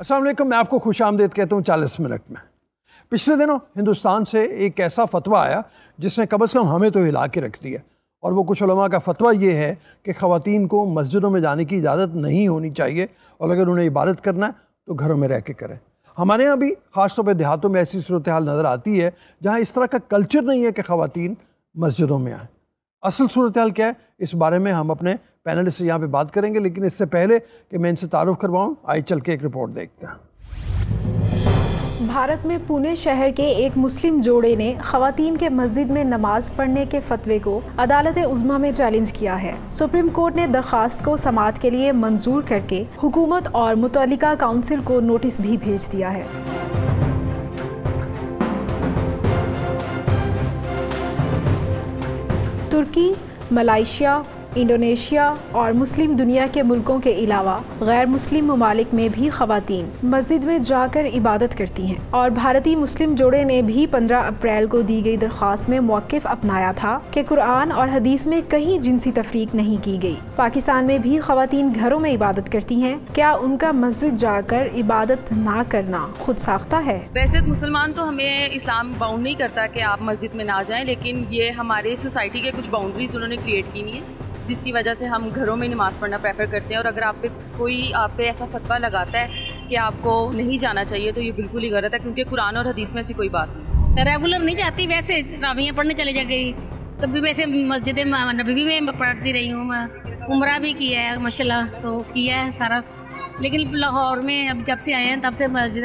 السلام علیکم، میں آپ کو خوش آمدید کہتا ہوں چالیس منٹ میں۔ پچھلے دنوں ہندوستان سے ایک ایسا فتویٰ آیا جس نے کم از کم ہمیں تو ہلا کے رکھ دیا اور وہ کچھ علماء کا فتویٰ یہ ہے کہ خواتین کو مسجدوں میں جانے کی اجازت نہیں ہونی چاہیے اور اگر انہیں عبادت کرنا ہے تو گھروں میں رہ کے کریں۔ ہمارے یہاں بھی خاص طور پہ دیہاتوں میں ایسی صورتحال نظر آتی ہے جہاں اس طرح کا کلچر نہیں ہے کہ خواتین مسجدوں میں آئیں۔ اصل صورتحال کیا ہے؟ اس بارے میں ہم اپنے پینلسٹ سے یہاں پہ بات کریں گے، لیکن اس سے پہلے کہ میں ان سے تعارف کرواؤں آئی چل کے ایک رپورٹ دیکھتے ہیں۔ بھارت میں پونے شہر کے ایک مسلم جوڑے نے خواتین کے مسجد میں نماز پڑھنے کے فتوے کو عدالت عظمہ میں چیلنج کیا ہے۔ سپریم کورٹ نے درخواست کو سماعت کے لیے منظور کر کے حکومت اور متعلقہ کاؤنسل کو نوٹس بھی بھیج دیا ہے۔ ترکی، ملائیشیا انڈونیشیا اور مسلم دنیا کے ملکوں کے علاوہ غیر مسلم ممالک میں بھی خواتین مسجد میں جا کر عبادت کرتی ہیں اور بھارتی مسلم جوڑے نے بھی پندرہ اپریل کو دی گئی درخواست میں موقف اپنایا تھا کہ قرآن اور حدیث میں کہیں جنسی تفریق نہیں کی گئی۔ پاکستان میں بھی خواتین گھروں میں عبادت کرتی ہیں۔ کیا ان کا مسجد جا کر عبادت نہ کرنا خود ساختہ ہے؟ ویسے مسلمان تو ہمیں اسلام باؤنڈ نہیں کرتا کہ آپ مسجد میں نہ جائیں، لیکن یہ ہمارے سوسائٹی کے کچھ باؤنڈریز انہوں نے کریٹ کی ہیں۔ جس کی وجہ سے ہم گھروں میں نماز پڑھنا پریفر کرتے ہیں اور اگر آپ پہ کوئی آپ پہ ایسا فتویٰ لگاتا ہے کہ آپ کو نہیں جانا چاہیے تو یہ بالکل ہی غلط ہے کیونکہ قرآن اور حدیث میں ایسی کوئی بات نہیں۔ ریگولر نہیں جاتی، ویسے راویاں پڑھنے چلے جا گئی۔ کبھی ویسے مسجد نبی میں پڑھتی رہی ہوں، میں عمرہ بھی کیا ہے ماشاء اللہ تو کیا ہے سارا۔ لیکن لاہور میں اب جب سے آئے ہیں تب سے مسجد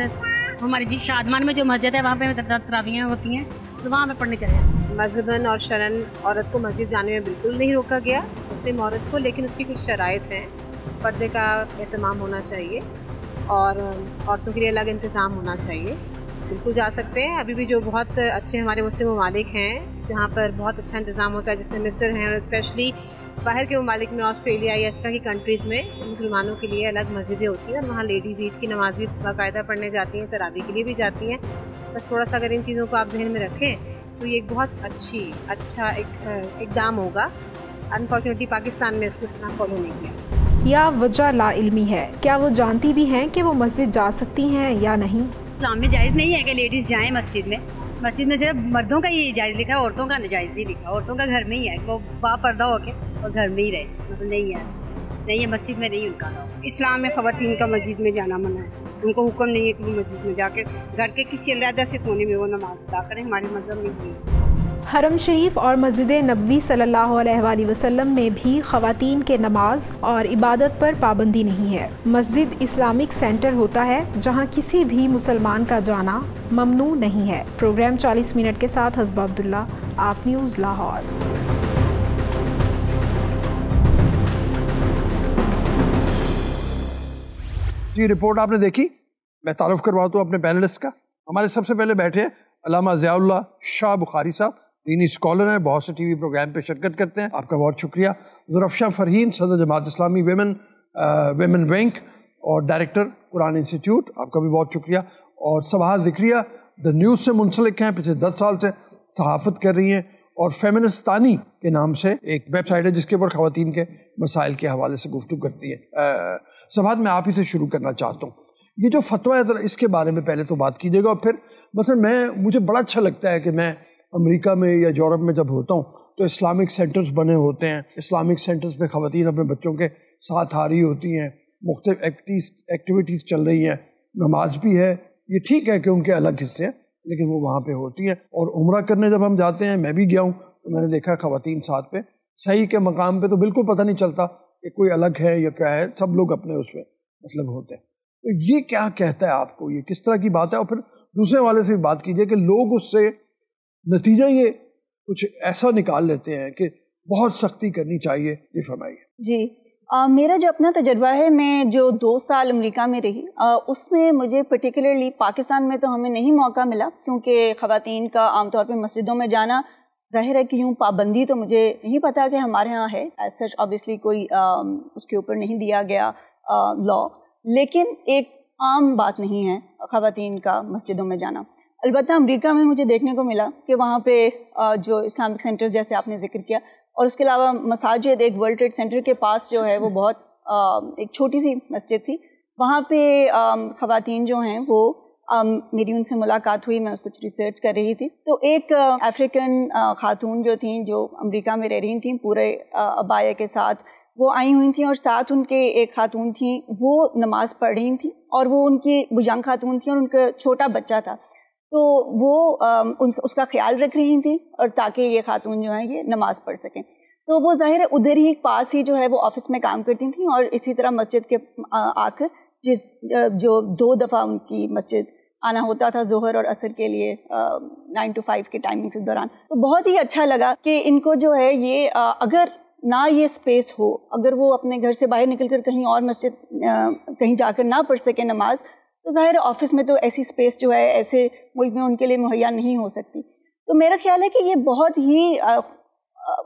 ہماری جی شادمان میں جو مسجد ہے، وہاں پہ تراویاں ہوتی ہیں۔ تو وہاں میں پڑھنے چلے مذہباً اور شرن عورت کو مسجد جانے میں بالکل نہیں روکا گیا، مسلم عورت کو، لیکن اس کی کچھ شرائط ہیں۔ پردے کا اہتمام ہونا چاہیے اور عورتوں کے لیے الگ انتظام ہونا چاہیے۔ بالکل جا سکتے ہیں۔ ابھی بھی جو بہت اچھے ہمارے مسلم ممالک ہیں، جہاں پر بہت اچھا انتظام ہوتا ہے، جس میں مصر ہیں اور اسپیشلی باہر کے ممالک میں، آسٹریلیا یا اس طرح کی کنٹریز میں مسلمانوں کے لیے الگ مسجدیں ہوتی ہیں اور وہاں لیڈیز عید کی نماز بھی باقاعدہ پڑھنے جاتی ہیں تراوی کے لیے بھی جاتی ہیں۔ بس تھوڑا سا اگر ان چیزوں کو آپ ذہن میں رکھیں تو یہ ایک بہت اچھی اچھا ایک، اقدام ہوگا۔ انفارچونیٹلی پاکستان میں اس کو اس طرح فالو نہیں کیا۔ یا وجہ لا علمی ہے۔ کیا وہ جانتی بھی ہیں کہ وہ مسجد جا سکتی ہیں یا نہیں؟ اسلام میں جائز نہیں ہے کہ لیڈیز جائیں مسجد میں۔ مسجد میں صرف مردوں کا یہ جائز لکھا ہے، عورتوں کا نجائز نہیں لکھا عورتوں کا گھر میں ہی ہے، وہ با پردہ ہو کے اور گھر میں ہی رہے۔ مطلب نہیں ہے نہیں ہے مسجد میں، نہیں ان کا۔ اسلام میں خواتین کا مسجد میں جانا منع ہے۔ ان کو حکم نہیں ہے کہ وہ مسجد میں جا کے گھر کے کسی علیحدہ سے کونے میں وہ نماز ادا کریں ہمارے مذہب میں بھی حرم شریف اور مسجد نبوی صلی اللہ علیہ وآلہ وسلم میں بھی خواتین کے نماز اور عبادت پر پابندی نہیں ہے۔ مسجد اسلامک سینٹر ہوتا ہے جہاں کسی بھی مسلمان کا جانا ممنوع نہیں ہے۔ پروگرام چالیس منٹ کے ساتھ حزب عبداللہ، آپ نیوز لاہور۔ جی رپورٹ آپ نے دیکھی؟ میں تعارف کرواتا ہوں اپنے پینلسٹ کا۔ ہمارے سب سے پہلے بیٹھے ہیں علامہ ضیاء اللہ شاہ بخاری صاحب۔ دینی اسکالر ہیں، بہت سے ٹی وی پروگرام پہ شرکت کرتے ہیں۔ آپ کا بہت شکریہ۔ ظرفشاہ فرحین، صدر Jamaat Islami women women bank اور ڈائریکٹر قرآن انسٹیٹیوٹ، آپ کا بھی بہت شکریہ۔ اور صبح ذکریہ دا نیوز سے منسلک ہیں، پچھلے دس سال سے صحافت کر رہی ہیں۔ اور فیمنستانی کے نام سے ایک ویب سائٹ ہے، جس کے اوپر خواتین کے مسائل کے حوالے سے گفتگو کرتی ہے سبحات میں آپ ہی سے شروع کرنا چاہتا ہوں۔ یہ جو فتویٰ ہے، ذرا اس کے بارے میں پہلے تو بات کیجیے گا۔ اور پھر مثلا میں، مجھے بڑا اچھا لگتا ہے کہ میں امریکہ میں یا یورپ میں جب ہوتا ہوں تو اسلامک سینٹرز بنے ہوتے ہیں۔ اسلامک سینٹرز پہ خواتین اپنے بچوں کے ساتھ آ رہی ہوتی ہیں۔ مختلف ایکٹیویٹیز چل رہی ہیں۔ نماز بھی ہے۔ یہ ٹھیک ہے کہ ان کے الگ حصے ہیں، لیکن وہ وہاں پہ ہوتی ہیں۔ اور عمرہ کرنے جب ہم جاتے ہیں، میں بھی گیا ہوں تو میں نے دیکھا خواتین ساتھ پہ۔ صحیح کے مقام پہ تو بالکل پتہ نہیں چلتا کہ کوئی الگ ہے یا کیا ہے۔ سب لوگ اپنے اس پہ مطلب ہوتے ہیں۔ تو یہ کیا کہتا ہے آپ کو؟ یہ کس طرح کی بات ہے؟ اور پھر دوسرے والے سے بات کیجیے کہ لوگ اس سے نتیجہ یہ کچھ ایسا نکال لیتے ہیں کہ بہت سختی کرنی چاہیے، یہ فرمائیے۔ جی میرا جو اپنا تجربہ ہے، میں جو دو سال امریکہ میں رہی اس میں مجھے پرٹیکولرلی پاکستان میں تو ہمیں نہیں موقع ملا، کیونکہ خواتین کا عام طور پہ مسجدوں میں جانا ظاہر ہے کہ یوں پابندی تو مجھے نہیں پتا کہ ہمارے ہاں ہے۔ ایز سچ آبویسلی کوئی اس کے اوپر نہیں دیا گیا لا لیکن ایک عام بات نہیں ہے خواتین کا مسجدوں میں جانا۔ البتہ امریکہ میں مجھے دیکھنے کو ملا کہ وہاں پہ جو اسلامک سینٹرز جیسے آپ نے ذکر کیا، اور اس کے علاوہ مساجد، ایک ورلڈ ٹریڈ سینٹر کے پاس جو ہے وہ بہت ایک چھوٹی سی مسجد تھی۔ وہاں پہ خواتین جو ہیں وہ میری ان سے ملاقات ہوئی، میں اس کچھ ریسرچ کر رہی تھی۔ تو ایک افریقن خاتون جو تھیں، جو امریکہ میں رہ رہی تھیں، پورے ابایا کے ساتھ، وہ آئی ہوئی تھیں اور ساتھ ان کے ایک خاتون تھیں، وہ نماز پڑھ رہی تھیں اور وہ ان کی بجنگ خاتون تھیں اور ان کا چھوٹا بچہ تھا۔ تو وہ اس کا خیال رکھ رہی تھیں اور تاکہ یہ خاتون جو ہیں یہ نماز پڑھ سکیں۔ تو وہ ظاہر ہے ادھر ہی پاس ہی جو ہے وہ آفس میں کام کرتی تھیں اور اسی طرح مسجد کے، آ کر جس جو دو دفعہ ان کی مسجد آنا ہوتا تھا ظہر اور عصر کے لیے نائن ٹو فائیو کے ٹائمنگ کے دوران۔ تو بہت ہی اچھا لگا کہ ان کو جو ہے یہ اگر نہ یہ اسپیس ہو، اگر وہ اپنے گھر سے باہر نکل کر کہیں اور مسجد کہیں جا کر نہ پڑھ سکیں نماز تو ظاہر آفس میں تو ایسی اسپیس جو ہے، ایسے ملک میں ان کے لیے مہیا نہیں ہو سکتی۔ تو میرا خیال ہے کہ یہ بہت ہی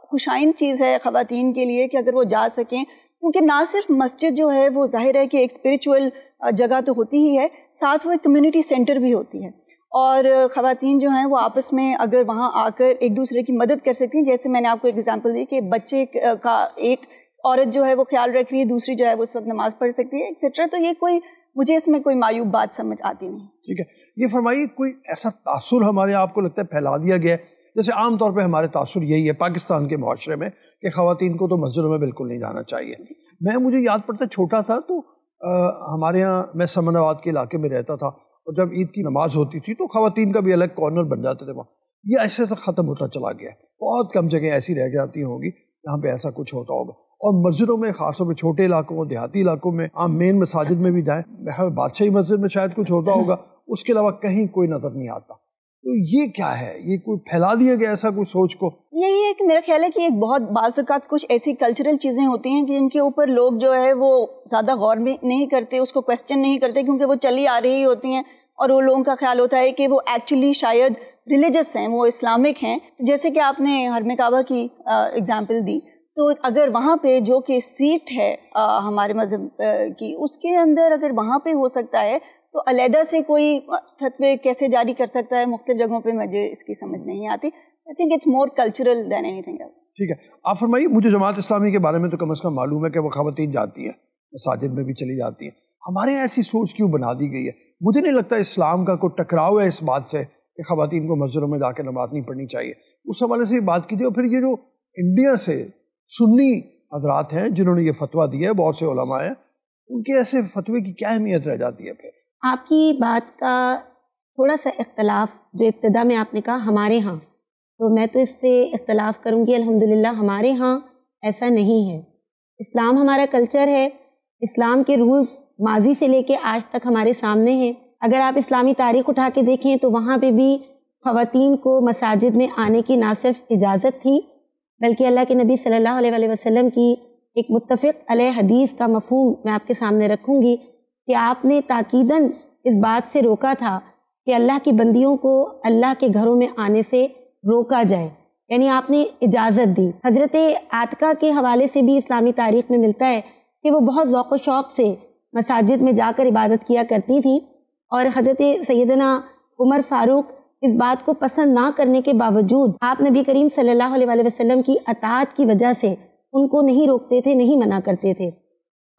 خوشائن چیز ہے خواتین کے لیے کہ اگر وہ جا سکیں۔ کیونکہ نہ صرف مسجد جو ہے، وہ ظاہر ہے کہ ایک اسپریچول جگہ تو ہوتی ہی ہے، ساتھ وہ ایک کمیونٹی سینٹر بھی ہوتی ہے۔ اور خواتین جو ہیں، وہ آپس میں اگر وہاں آ کر ایک دوسرے کی مدد کر سکتی ہیں، جیسے میں نے آپ کو ایک ایگزامپل دی کہ بچے کا ایک عورت جو ہے، وہ خیال رکھ رہی ہے، دوسری جو ہے، وہ اس وقت نماز پڑھ سکتی ہے ایکسیٹرا تو یہ کوئی مجھے اس میں کوئی معیوب بات سمجھ آتی نہیں۔ ٹھیک ہے۔ یہ فرمائیے، کوئی ایسا تاثر ہمارے آپ کو لگتا ہے پھیلا دیا گیا ہے؟ جیسے عام طور پہ ہمارے تاثر یہی ہے پاکستان کے معاشرے میں کہ خواتین کو تو مسجدوں میں بالکل نہیں جانا چاہیے۔ میں، مجھے یاد پڑتا چھوٹا تھا تو ہمارے یہاں میں سمن آباد کے علاقے میں رہتا تھا اور جب عید کی نماز ہوتی تھی تو خواتین کا بھی الگ کارنر بن جاتے تھے وہاں۔ یہ ایسے سے ختم ہوتا چلا گیا۔ بہت کم جگہ ایسی رہ جاتی ہوں گی جہاں پہ ایسا کچھ ہوتا ہوگا۔ اور مسجدوں میں خاص طور پہ چھوٹے علاقوں، دیہاتی علاقوں میں، عام مین مساجد میں بھی جائیں۔ بادشاہی مسجد میں شاید کچھ ہوتا ہوگا۔ اس کے علاوہ کہیں کوئی نظر نہیں آتا۔ تو یہ کیا ہے؟ یہ کوئی پھیلا دیا گیا ایسا کوئی سوچ کو؟ یہی ہے کہ میرا خیال ہے کہ ایک بہت بعض اوقات کچھ ایسی کلچرل چیزیں ہوتی ہیں کہ جن کے اوپر لوگ جو ہے وہ زیادہ غور نہیں کرتے، اس کو کوشچن نہیں کرتے کیونکہ وہ چلی آ رہی ہوتی ہیں۔ اور وہ لوگوں کا خیال ہوتا ہے کہ وہ ایکچولی شاید ریلیجس ہیں، وہ اسلامک ہیں۔ جیسے کہ آپ نے حرم کعبہ کی اگزامپل دی۔ تو اگر وہاں پہ جو کہ سیٹ ہے ہمارے مذہب کی، اس کے اندر اگر وہاں پہ ہو سکتا ہے، تو علیحدہ سے کوئی فتوے کیسے جاری کر سکتا ہے؟ مختلف جگہوں پہ مجھے اس کی سمجھ نہیں آتی۔ I think it's more cultural than anything else ٹھیک ہے۔ آپ فرمائیے، مجھے جماعت اسلامی کے بارے میں تو کم از کم معلوم ہے کہ وہ خواتین جاتی ہیں، مساجد میں بھی چلی جاتی ہیں۔ ہمارے یہاں ایسی سوچ کیوں بنا دی گئی ہے؟ مجھے نہیں لگتا اسلام کا کوئی ٹکراؤ ہے اس بات سے کہ خواتین کو مسجدوں میں جا کے نماز نہیں پڑھنی چاہیے۔ اس حوالے سے بات کیجیے، اور پھر یہ جو انڈیا سے سنی حضرات ہیں جنہوں نے یہ فتویٰ دیا ہے، بہت سے علماء ہیں۔ ان کے ایسے فتوے کی کیا اہمیت رہ جاتی ہے پھر؟ آپ کی بات کا تھوڑا سا اختلاف، جو ابتدا میں آپ نے کہا ہمارے ہاں تو میں تو اس سے اختلاف کروں گی، الحمدللہ ہمارے ہاں ایسا نہیں ہے۔ اسلام ہمارا کلچر ہے، اسلام کے رولز ماضی سے لے کے آج تک ہمارے سامنے ہیں۔ اگر آپ اسلامی تاریخ اٹھا کے دیکھیں تو وہاں پہ بھی خواتین کو مساجد میں آنے کی نہ صرف اجازت تھی بلکہ اللہ کے نبی صلی اللہ علیہ وسلم کی ایک متفق علیہ حدیث کا مفہوم میں آپ کے سامنے رکھوں گی کہ آپ نے تاکیداً اس بات سے روکا تھا کہ اللہ کی بندیوں کو اللہ کے گھروں میں آنے سے روکا جائے۔ یعنی آپ نے اجازت دی۔ حضرت عاتقہ کے حوالے سے بھی اسلامی تاریخ میں ملتا ہے کہ وہ بہت ذوق و شوق سے مساجد میں جا کر عبادت کیا کرتی تھیں اور حضرت سیدنا عمر فاروق اس بات کو پسند نہ کرنے کے باوجود آپ نبی کریم صلی اللہ علیہ وسلم کی اطاعت کی وجہ سے ان کو نہیں روکتے تھے، نہیں منع کرتے تھے۔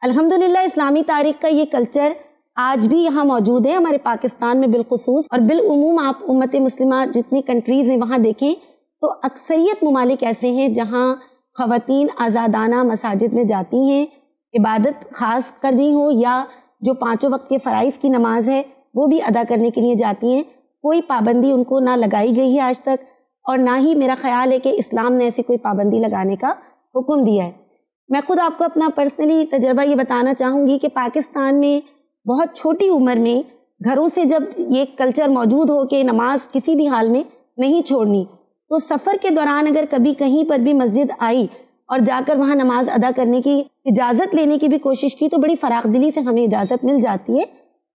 الحمدللہ، اسلامی تاریخ کا یہ کلچر آج بھی یہاں موجود ہے۔ ہمارے پاکستان میں بالخصوص اور بالعموم آپ امت مسلمہ جتنی کنٹریز ہیں وہاں دیکھیں تو اکثریت ممالک ایسے ہیں جہاں خواتین آزادانہ مساجد میں جاتی ہیں، عبادت خاص کرنی ہو یا جو پانچوں وقت کے فرائض کی نماز ہے وہ بھی ادا کرنے کے لیے جاتی ہیں۔ کوئی پابندی ان کو نہ لگائی گئی ہے آج تک اور نہ ہی میرا خیال ہے کہ اسلام نے ایسی کوئی پابندی لگانے کا حکم دیا ہے۔ میں خود آپ کو اپنا پرسنلی تجربہ یہ بتانا چاہوں گی کہ پاکستان میں بہت چھوٹی عمر میں گھروں سے جب یہ کلچر موجود ہو کہ نماز کسی بھی حال میں نہیں چھوڑنی، تو سفر کے دوران اگر کبھی کہیں پر بھی مسجد آئی اور جا کر وہاں نماز ادا کرنے کی اجازت لینے کی بھی کوشش کی، تو بڑی فراخ دلی سے ہمیں اجازت مل جاتی ہے۔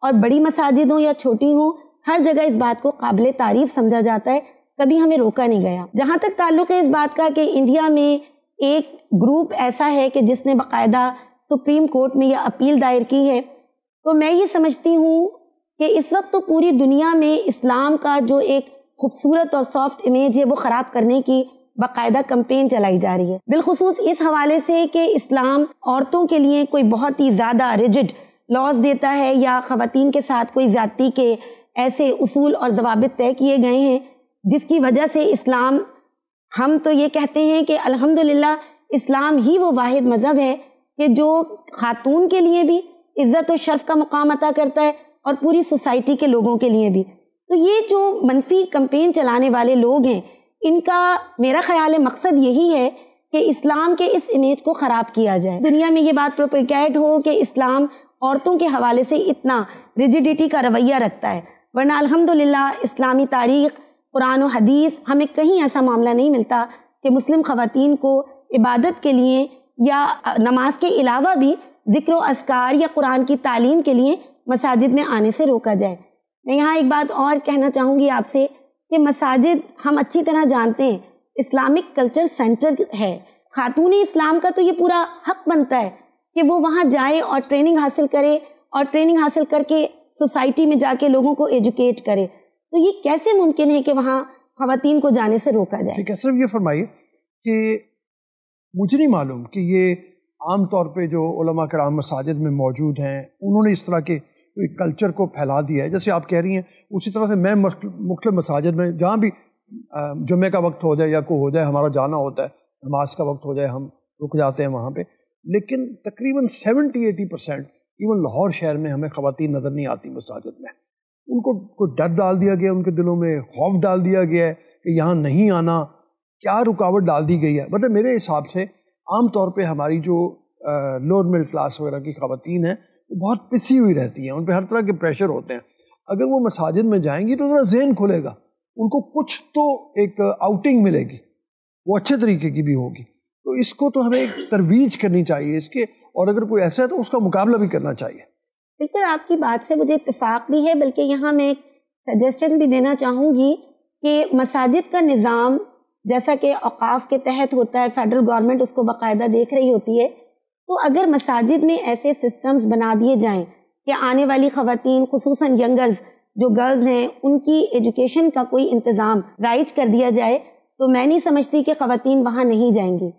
اور بڑی مساجد ہوں یا چھوٹی ہوں ہر جگہ اس بات کو قابل تعریف سمجھا جاتا ہے، کبھی ہمیں روکا نہیں گیا۔ جہاں تک تعلق ہے اس بات کا کہ انڈیا میں ایک گروپ ایسا ہے کہ جس نے باقاعدہ سپریم کورٹ میں یہ اپیل دائر کی ہے۔ تو میں یہ سمجھتی ہوں کہ اس وقت تو پوری دنیا میں اسلام کا جو ایک خوبصورت اور سافٹ امیج ہے، وہ خراب کرنے کی باقاعدہ کمپین چلائی جا رہی ہے۔ بالخصوص اس حوالے سے کہ اسلام عورتوں کے لیے کوئی بہت ہی زیادہ ریجڈ لاز دیتا ہے یا خواتین کے ساتھ کوئی زیادتی کے ایسے اصول اور ضوابط طے کیے گئے ہیں، جس کی وجہ سے اسلام، ہم تو یہ کہتے ہیں کہ الحمدللہ اسلام ہی وہ واحد مذہب ہے کہ جو خاتون کے لیے بھی عزت و شرف کا مقام عطا کرتا ہے اور پوری سوسائٹی کے لوگوں کے لیے بھی۔ تو یہ جو منفی کمپین چلانے والے لوگ ہیں، ان کا میرا خیال مقصد یہی ہے کہ اسلام کے اس امیج کو خراب کیا جائے۔ دنیا میں یہ بات پروپیکیٹ ہو کہ اسلام عورتوں کے حوالے سے اتنا ریجیڈیٹی کا رویہ رکھتا ہے۔ ورنہ الحمدللہ اسلامی تاریخ، قرآن و حدیث ہمیں کہیں ایسا معاملہ نہیں ملتا کہ مسلم خواتین کو عبادت کے لیے یا نماز کے علاوہ بھی ذکر و اذکار یا قرآن کی تعلیم کے لیے مساجد میں آنے سے روکا جائے۔ میں یہاں ایک بات اور کہنا چاہوں گی آپ سے کہ مساجد ہم اچھی طرح جانتے ہیں، اسلامک کلچر سینٹر ہے۔ خاتون اسلام کا تو یہ پورا حق بنتا ہے کہ وہ وہاں جائے اور ٹریننگ حاصل کرے اور ٹریننگ حاصل کر کے سوسائٹی میں جا کے لوگوں کو ایجوکیٹ کرے۔ تو یہ کیسے ممکن ہے کہ وہاں خواتین کو جانے سے روکا جائے؟ ٹھیک ہے، صرف یہ فرمائیے کہ مجھے نہیں معلوم کہ یہ عام طور پہ جو علماء کرام مساجد میں موجود ہیں، انہوں نے اس طرح کے کلچر کو پھیلا دیا ہے۔ جیسے آپ کہہ رہی ہیں، اسی طرح سے میں مختلف مساجد میں جہاں بھی جمعہ کا وقت ہو جائے یا کوئی ہو جائے، ہمارا جانا ہوتا ہے، نماز کا وقت ہو جائے، ہم رک جاتے ہیں وہاں پہ۔ لیکن تقریباً seventy eighty percent even Lahore شہر میں ہمیں خواتین نظر نہیں آتی مساجد میں۔ ان کو کوئی ڈر ڈال دیا گیا ان کے دلوں میں خوف ڈال دیا گیا ہے کہ یہاں نہیں آنا؟ کیا رکاوٹ ڈال دی گئی ہے؟ مطلب میرے حساب سے عام طور پہ ہماری جو لوور مڈل کلاس وغیرہ کی خواتین ہیں، وہ بہت پسی ہوئی رہتی ہیں، ان پہ ہر طرح کے پریشر ہوتے ہیں۔ اگر وہ مساجد میں جائیں گی تو ذرا ذہن کھلے گا۔ ان کو کچھ تو ایک آؤٹنگ ملے گی، وہ اچھے طریقے کی بھی ہوگی۔ تو اس کو تو ہمیں ایک ترویج کرنی چاہیے، اس کے اور اگر کوئی ایسا ہے تو اس کا مقابلہ بھی کرنا چاہیے۔ بالکل، آپ کی بات سے مجھے اتفاق بھی ہے، بلکہ یہاں میں ایک سجیسٹن بھی دینا چاہوں گی کہ مساجد کا نظام جیسا کہ اوقاف کے تحت ہوتا ہے فیڈرل گورنمنٹ اس کو باقاعدہ دیکھ رہی ہوتی ہے، تو اگر مساجد میں ایسے سسٹمز بنا دیے جائیں کہ آنے والی خواتین، خصوصاً ینگرز جو گرلز ہیں، ان کی ایجوکیشن کا کوئی انتظام رائج کر دیا جائے، تو میں نہیں سمجھتی کہ خواتین وہاں نہیں جائیں گی۔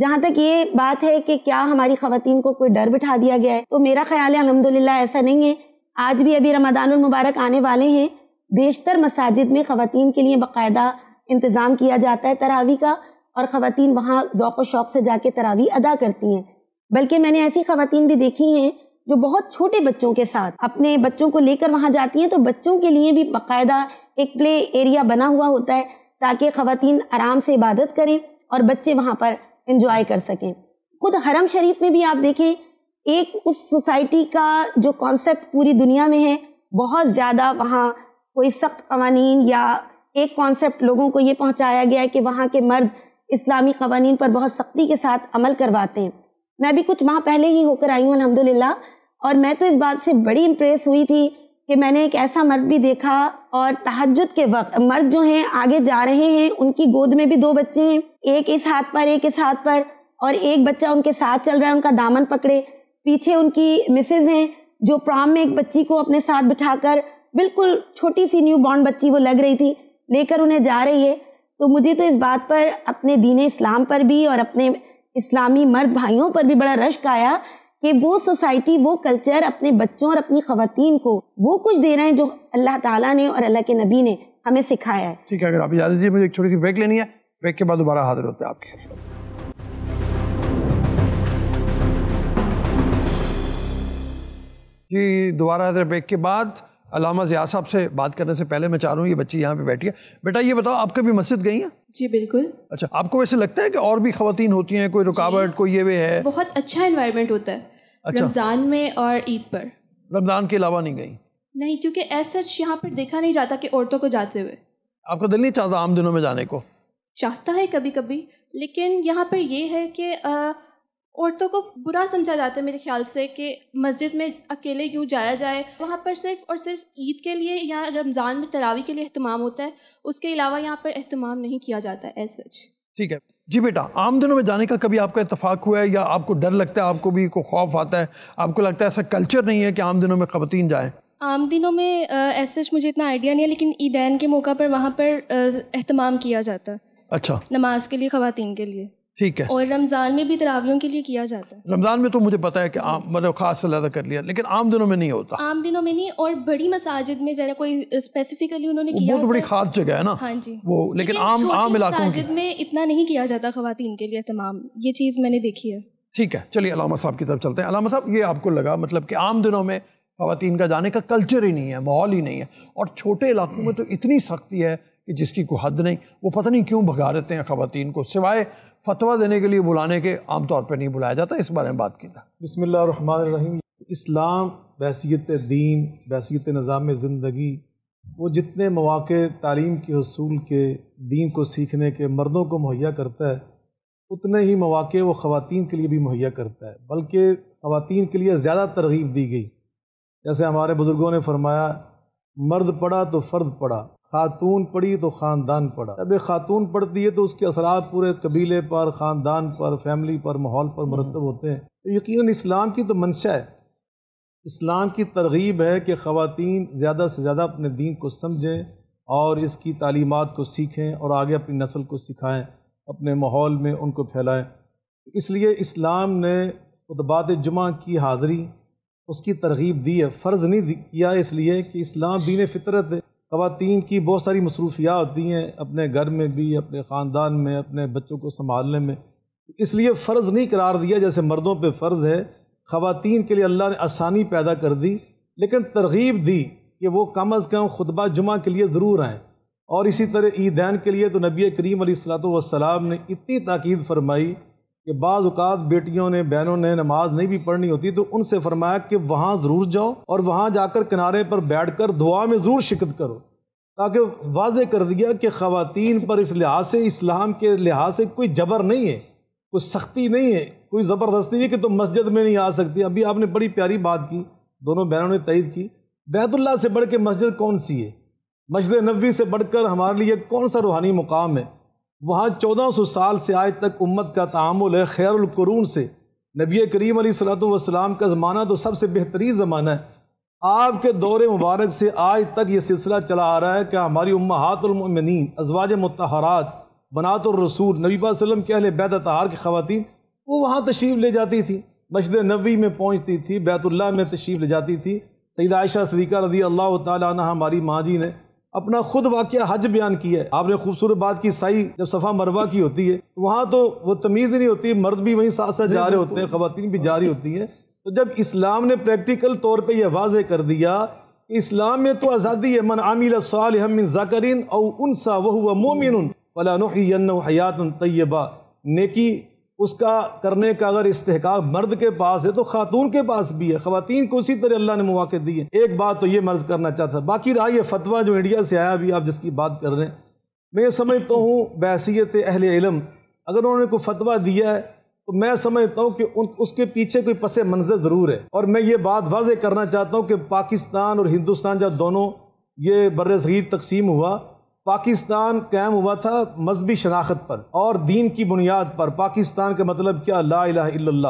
جہاں تک یہ بات ہے کہ کیا ہماری خواتین کو کوئی ڈر بٹھا دیا گیا ہے؟ تو میرا خیال ہے الحمدللہ ایسا نہیں ہے۔ آج بھی ابھی رمضان المبارک آنے والے ہیں۔ بیشتر مساجد میں خواتین کے لیے باقاعدہ انتظام کیا جاتا ہے تراوی کا اور خواتین وہاں ذوق و شوق سے جا کے تراوی ادا کرتی ہیں۔ بلکہ میں نے ایسی خواتین بھی دیکھی ہیں جو بہت چھوٹے بچوں کے ساتھ اپنے بچوں کو لے کر وہاں جاتی ہیں تو بچوں کے لیے بھی باقاعدہ ایک پلے ایریا بنا ہوا ہوتا ہے تاکہ خواتین آرام سے عبادت کریں اور بچے وہاں پر انجوائے کر سکیں۔ خود حرم شریف میں بھی آپ دیکھیں، ایک اس سوسائٹی کا جو کانسیپٹ پوری دنیا میں ہے، بہت زیادہ وہاں کوئی سخت قوانین یا ایک کانسیپٹ لوگوں کو یہ پہنچایا گیا ہے کہ وہاں کے مرد اسلامی قوانین پر بہت سختی کے ساتھ عمل کرواتے ہیں۔ میں بھی کچھ ماہ پہلے ہی ہو کر آئی ہوں، الحمدللہ۔ اور میں تو اس بات سے بڑی امپریس ہوئی تھی کہ میں نے ایک ایسا مرد بھی دیکھا اور تحجد کے وقت مرد جو ہیں آگے جا رہے ہیں، ان کی گود میں بھی دو بچے ہیں، ایک اس ہاتھ پر، ایک اس ہاتھ پر، اور ایک بچہ ان کے ساتھ چل رہا ہے، ان کا دامن پکڑے۔ پیچھے ان کی مسز ہیں جو پرام میں ایک بچی کو اپنے ساتھ بٹھا کر بالکل چھوٹی سی نیو بانڈ بچی وہ لگ رہی تھی، لے کر انہیں جا رہی ہے۔ تو مجھے تو اس بات پر، اپنے دین اسلام پر بھی اور اپنے اسلامی مرد بھائیوں پر بھی بڑا رشک آیا کہ وہ سوسائٹی، وہ کلچر اپنے بچوں اور اپنی خواتین کو وہ کچھ دے رہے ہیں جو اللہ تعالیٰ نے اور اللہ کے نبی نے ہمیں سکھایا ہے۔ ٹھیک ہے، اگر آپ اجازت دیجیے مجھے ایک چھوٹی سی بریک لینی ہے۔ بریک کے بعد دوبارہ حاضر ہوتے ہیں آپ کے۔ جی دوبارہ حاضر بریک کے بعد علامہ ضیاء صاحب سے بات کرنے سے پہلے میں چاہ رہا ہوں یہ بچی یہاں پہ بیٹھی ہے۔ بیٹا یہ بتاؤ آپ کبھی مسجد گئی ہیں؟ جی بالکل۔ اچھا آپ کو ویسے لگتا ہے کہ اور بھی خواتین ہوتی ہیں کوئی رکاوٹ جی۔ کوئی یہ بھی ہے؟ بہت اچھا انوائرمنٹ ہوتا ہے اچھا۔ رمضان میں اور عید پر۔ رمضان کے علاوہ نہیں گئی؟ نہیں کیونکہ ایسا یہاں پر دیکھا نہیں جاتا کہ عورتوں کو جاتے ہوئے۔ آپ کا دل نہیں چاہتا عام دنوں میں جانے کو؟ چاہتا ہے کبھی کبھی لیکن یہاں پر یہ ہے کہ عورتوں کو برا سمجھا جاتا ہے میرے خیال سے کہ مسجد میں اکیلے کیوں جایا جائے؟ وہاں پر صرف اور صرف عید کے لیے یا رمضان میں تراوی کے لیے اہتمام ہوتا ہے اس کے علاوہ یہاں پر اہتمام نہیں کیا جاتا ہے ایز سچ ٹھیک ہے۔ جی بیٹا عام دنوں میں جانے کا کبھی آپ کا اتفاق ہوا ہے یا آپ کو ڈر لگتا ہے آپ کو بھی کوئی خوف آتا ہے؟ آپ کو لگتا ہے ایسا کلچر نہیں ہے کہ عام دنوں میں خواتین جائیں؟ عام دنوں میں ایسا مجھے اتنا آئیڈیا نہیں ہے لیکن عیدین کے موقع پر وہاں پر اہتمام کیا جاتا ہے۔ اچھا۔ نماز کے لیے خواتین کے لیے۔ ٹھیک ہے۔ اور رمضان میں بھی تراویوں کے لیے کیا جاتا ہے؟ رمضان میں تو مجھے پتا ہے کہ عام مطلب خاص علیحدہ کر لیا لیکن عام دنوں میں نہیں ہوتا۔ عام دنوں میں نہیں اور بڑی مساجد میں جیسا کوئی اسپیسیفکلی انہوں نے کیا وہ تو بڑی۔ خاص جگہ ہے نا۔ ہاں جی۔ وہ لیکن عام عام علاقوں مساجد میں اتنا نہیں کیا جاتا خواتین کے لیے تمام یہ چیز میں نے دیکھی ہے۔ ٹھیک ہے چلیے علامہ صاحب کی طرف چلتے ہیں۔ علامہ صاحب یہ آپ کو لگا مطلب کہ عام دنوں میں خواتین کا جانے کا کلچر ہی نہیں ہے ماحول ہی نہیں ہے۔ اور چھوٹے علاقوں میں تو اتنی سختی ہے کہ جس کی کوئی حد نہیں وہ پتہ نہیں کیوں بھگا دیتے ہیں خواتین کو سوائے فتویٰ دینے کے لیے بلانے کے عام طور پہ نہیں بلایا جاتا، اس بارے میں بات کی تھا بسم اللہ الرحمن الرحیم، اسلام، بحثیت دین، بحثیت نظام زندگی، وہ جتنے مواقع تعلیم کے حصول کے، دین کو سیکھنے کے مردوں کو مہیا کرتا ہے، اتنے ہی مواقع وہ خواتین کے لیے بھی مہیا کرتا ہے۔ بلکہ خواتین کے لیے زیادہ ترغیب دی گئی۔ جیسے ہمارے بزرگوں نے فرمایا، مرد پڑا تو فرد پڑا خاتون پڑی تو خاندان پڑا۔ جب ایک خاتون پڑتی ہے تو اس کے اثرات پورے قبیلے پر، خاندان پر فیملی پر، ماحول پر مرتب ہوتے ہیں۔ تو یقیناً اسلام کی تو منشا ہے۔ اسلام کی ترغیب ہے کہ خواتین زیادہ سے زیادہ اپنے دین کو سمجھیں اور اس کی تعلیمات کو سیکھیں اور آگے اپنی نسل کو سکھائیں، اپنے ماحول میں ان کو پھیلائیں۔ اس لیے اسلام نے خطبات جمعہ کی حاضری، اس کی ترغیب دی ہے، فرض نہیں کیا اس لیے کہ اسلام دین فطرت ہے۔ خواتین کی بہت ساری مصروفیات ہوتی ہیں اپنے گھر میں بھی، اپنے خاندان میں، اپنے بچوں کو سنبھالنے میں۔ اس لیے فرض نہیں قرار دیا جیسے مردوں پہ فرض ہے۔ خواتین کے لیے اللہ نے آسانی پیدا کر دی، لیکن ترغیب دی کہ وہ کم از کم خطبہ جمعہ کے لیے ضرور آئیں۔ اور اسی طرح عیدین کے لیے تو نبی کریم علیہ الصلاۃ والسلام نے اتنی تاکید فرمائی کہ بعض اوقات بیٹیوں نے، بہنوں نے نماز نہیں بھی پڑھنی ہوتی تو ان سے فرمایا کہ وہاں ضرور جاؤ اور وہاں جا کر کنارے پر بیٹھ کر دعا میں ضرور شرکت کرو تاکہ واضح کر دیا کہ خواتین پر اس لحاظ سے، اسلام کے لحاظ سے کوئی جبر نہیں ہے، کوئی سختی نہیں ہے، کوئی زبردستی نہیں کہ تم مسجد میں نہیں آ سکتی۔ ابھی آپ نے بڑی پیاری بات کی، دونوں بہنوں نے تائید کی۔ بیت اللہ سے بڑھ کے مسجد کون سی ہے؟ مسجد نبوی سے بڑھ کر ہمارے لیے کون سا روحانی مقام ہے؟ وہاں چودہ سو سال سے آج تک امت کا تعامل ہے خیر القرون سے۔ نبی کریم علیہ صلاۃ والسلام کا زمانہ تو سب سے بہترین زمانہ ہے۔ آپ کے دور مبارک سے آج تک یہ سلسلہ چلا آ رہا ہے کہ ہماری امہات المؤمنین، ازواج متحرات، بنات الرسول، نبی پاک صلی اللہ علیہ وسلم کے اہل بیت اطہار کی خواتین، وہ وہاں تشریف لے جاتی تھی مسجد نبوی میں پہنچتی تھی، بیت اللہ میں تشریف لے جاتی تھی۔ سیدہ عائشہ صدیقہ رضی اللہ تعالیٰ عنہ ہماری ماں جی نے اپنا خود واقعہ حج بیان کیا ہے۔ آپ نے خوبصورت بات کی سائی جب صفا مروہ کی ہوتی ہے وہاں تو وہ تمیز ہی نہیں ہوتی مرد بھی وہیں ساتھ ساتھ جا رہے ہوتے ہیں خواتین بھی جاری ہوتی ہیں۔ تو جب اسلام نے پریکٹیکل طور پہ یہ واضح کر دیا کہ اسلام میں تو آزادی ہے من عامل صالحا من ذکرین او انسا وہو مومن فلا نحینہ حیات طیبہ۔ نیکی اس کا کرنے کا اگر استحقاق مرد کے پاس ہے تو خاتون کے پاس بھی ہے، خواتین کو اسی طرح اللہ نے مواقع دیے ایک بات تو یہ مرض کرنا چاہتا باقی رہا یہ فتویٰ جو انڈیا سے آیا، ابھی آپ جس کی بات کر رہے ہیں، میں یہ سمجھتا ہوں بحثیت اہل علم، اگر انہوں نے کوئی فتویٰ دیا ہے تو میں سمجھتا ہوں کہ ان، اس کے پیچھے کوئی پس منظر ضرور ہے۔ اور میں یہ بات واضح کرنا چاہتا ہوں کہ پاکستان اور ہندوستان جب دونوں یہ بر صغیر تقسیم ہوا پاکستان قائم ہوا تھا مذہبی شناخت پر اور دین کی بنیاد پر۔ پاکستان کا مطلب کیا؟ لا الہ الا اللہ۔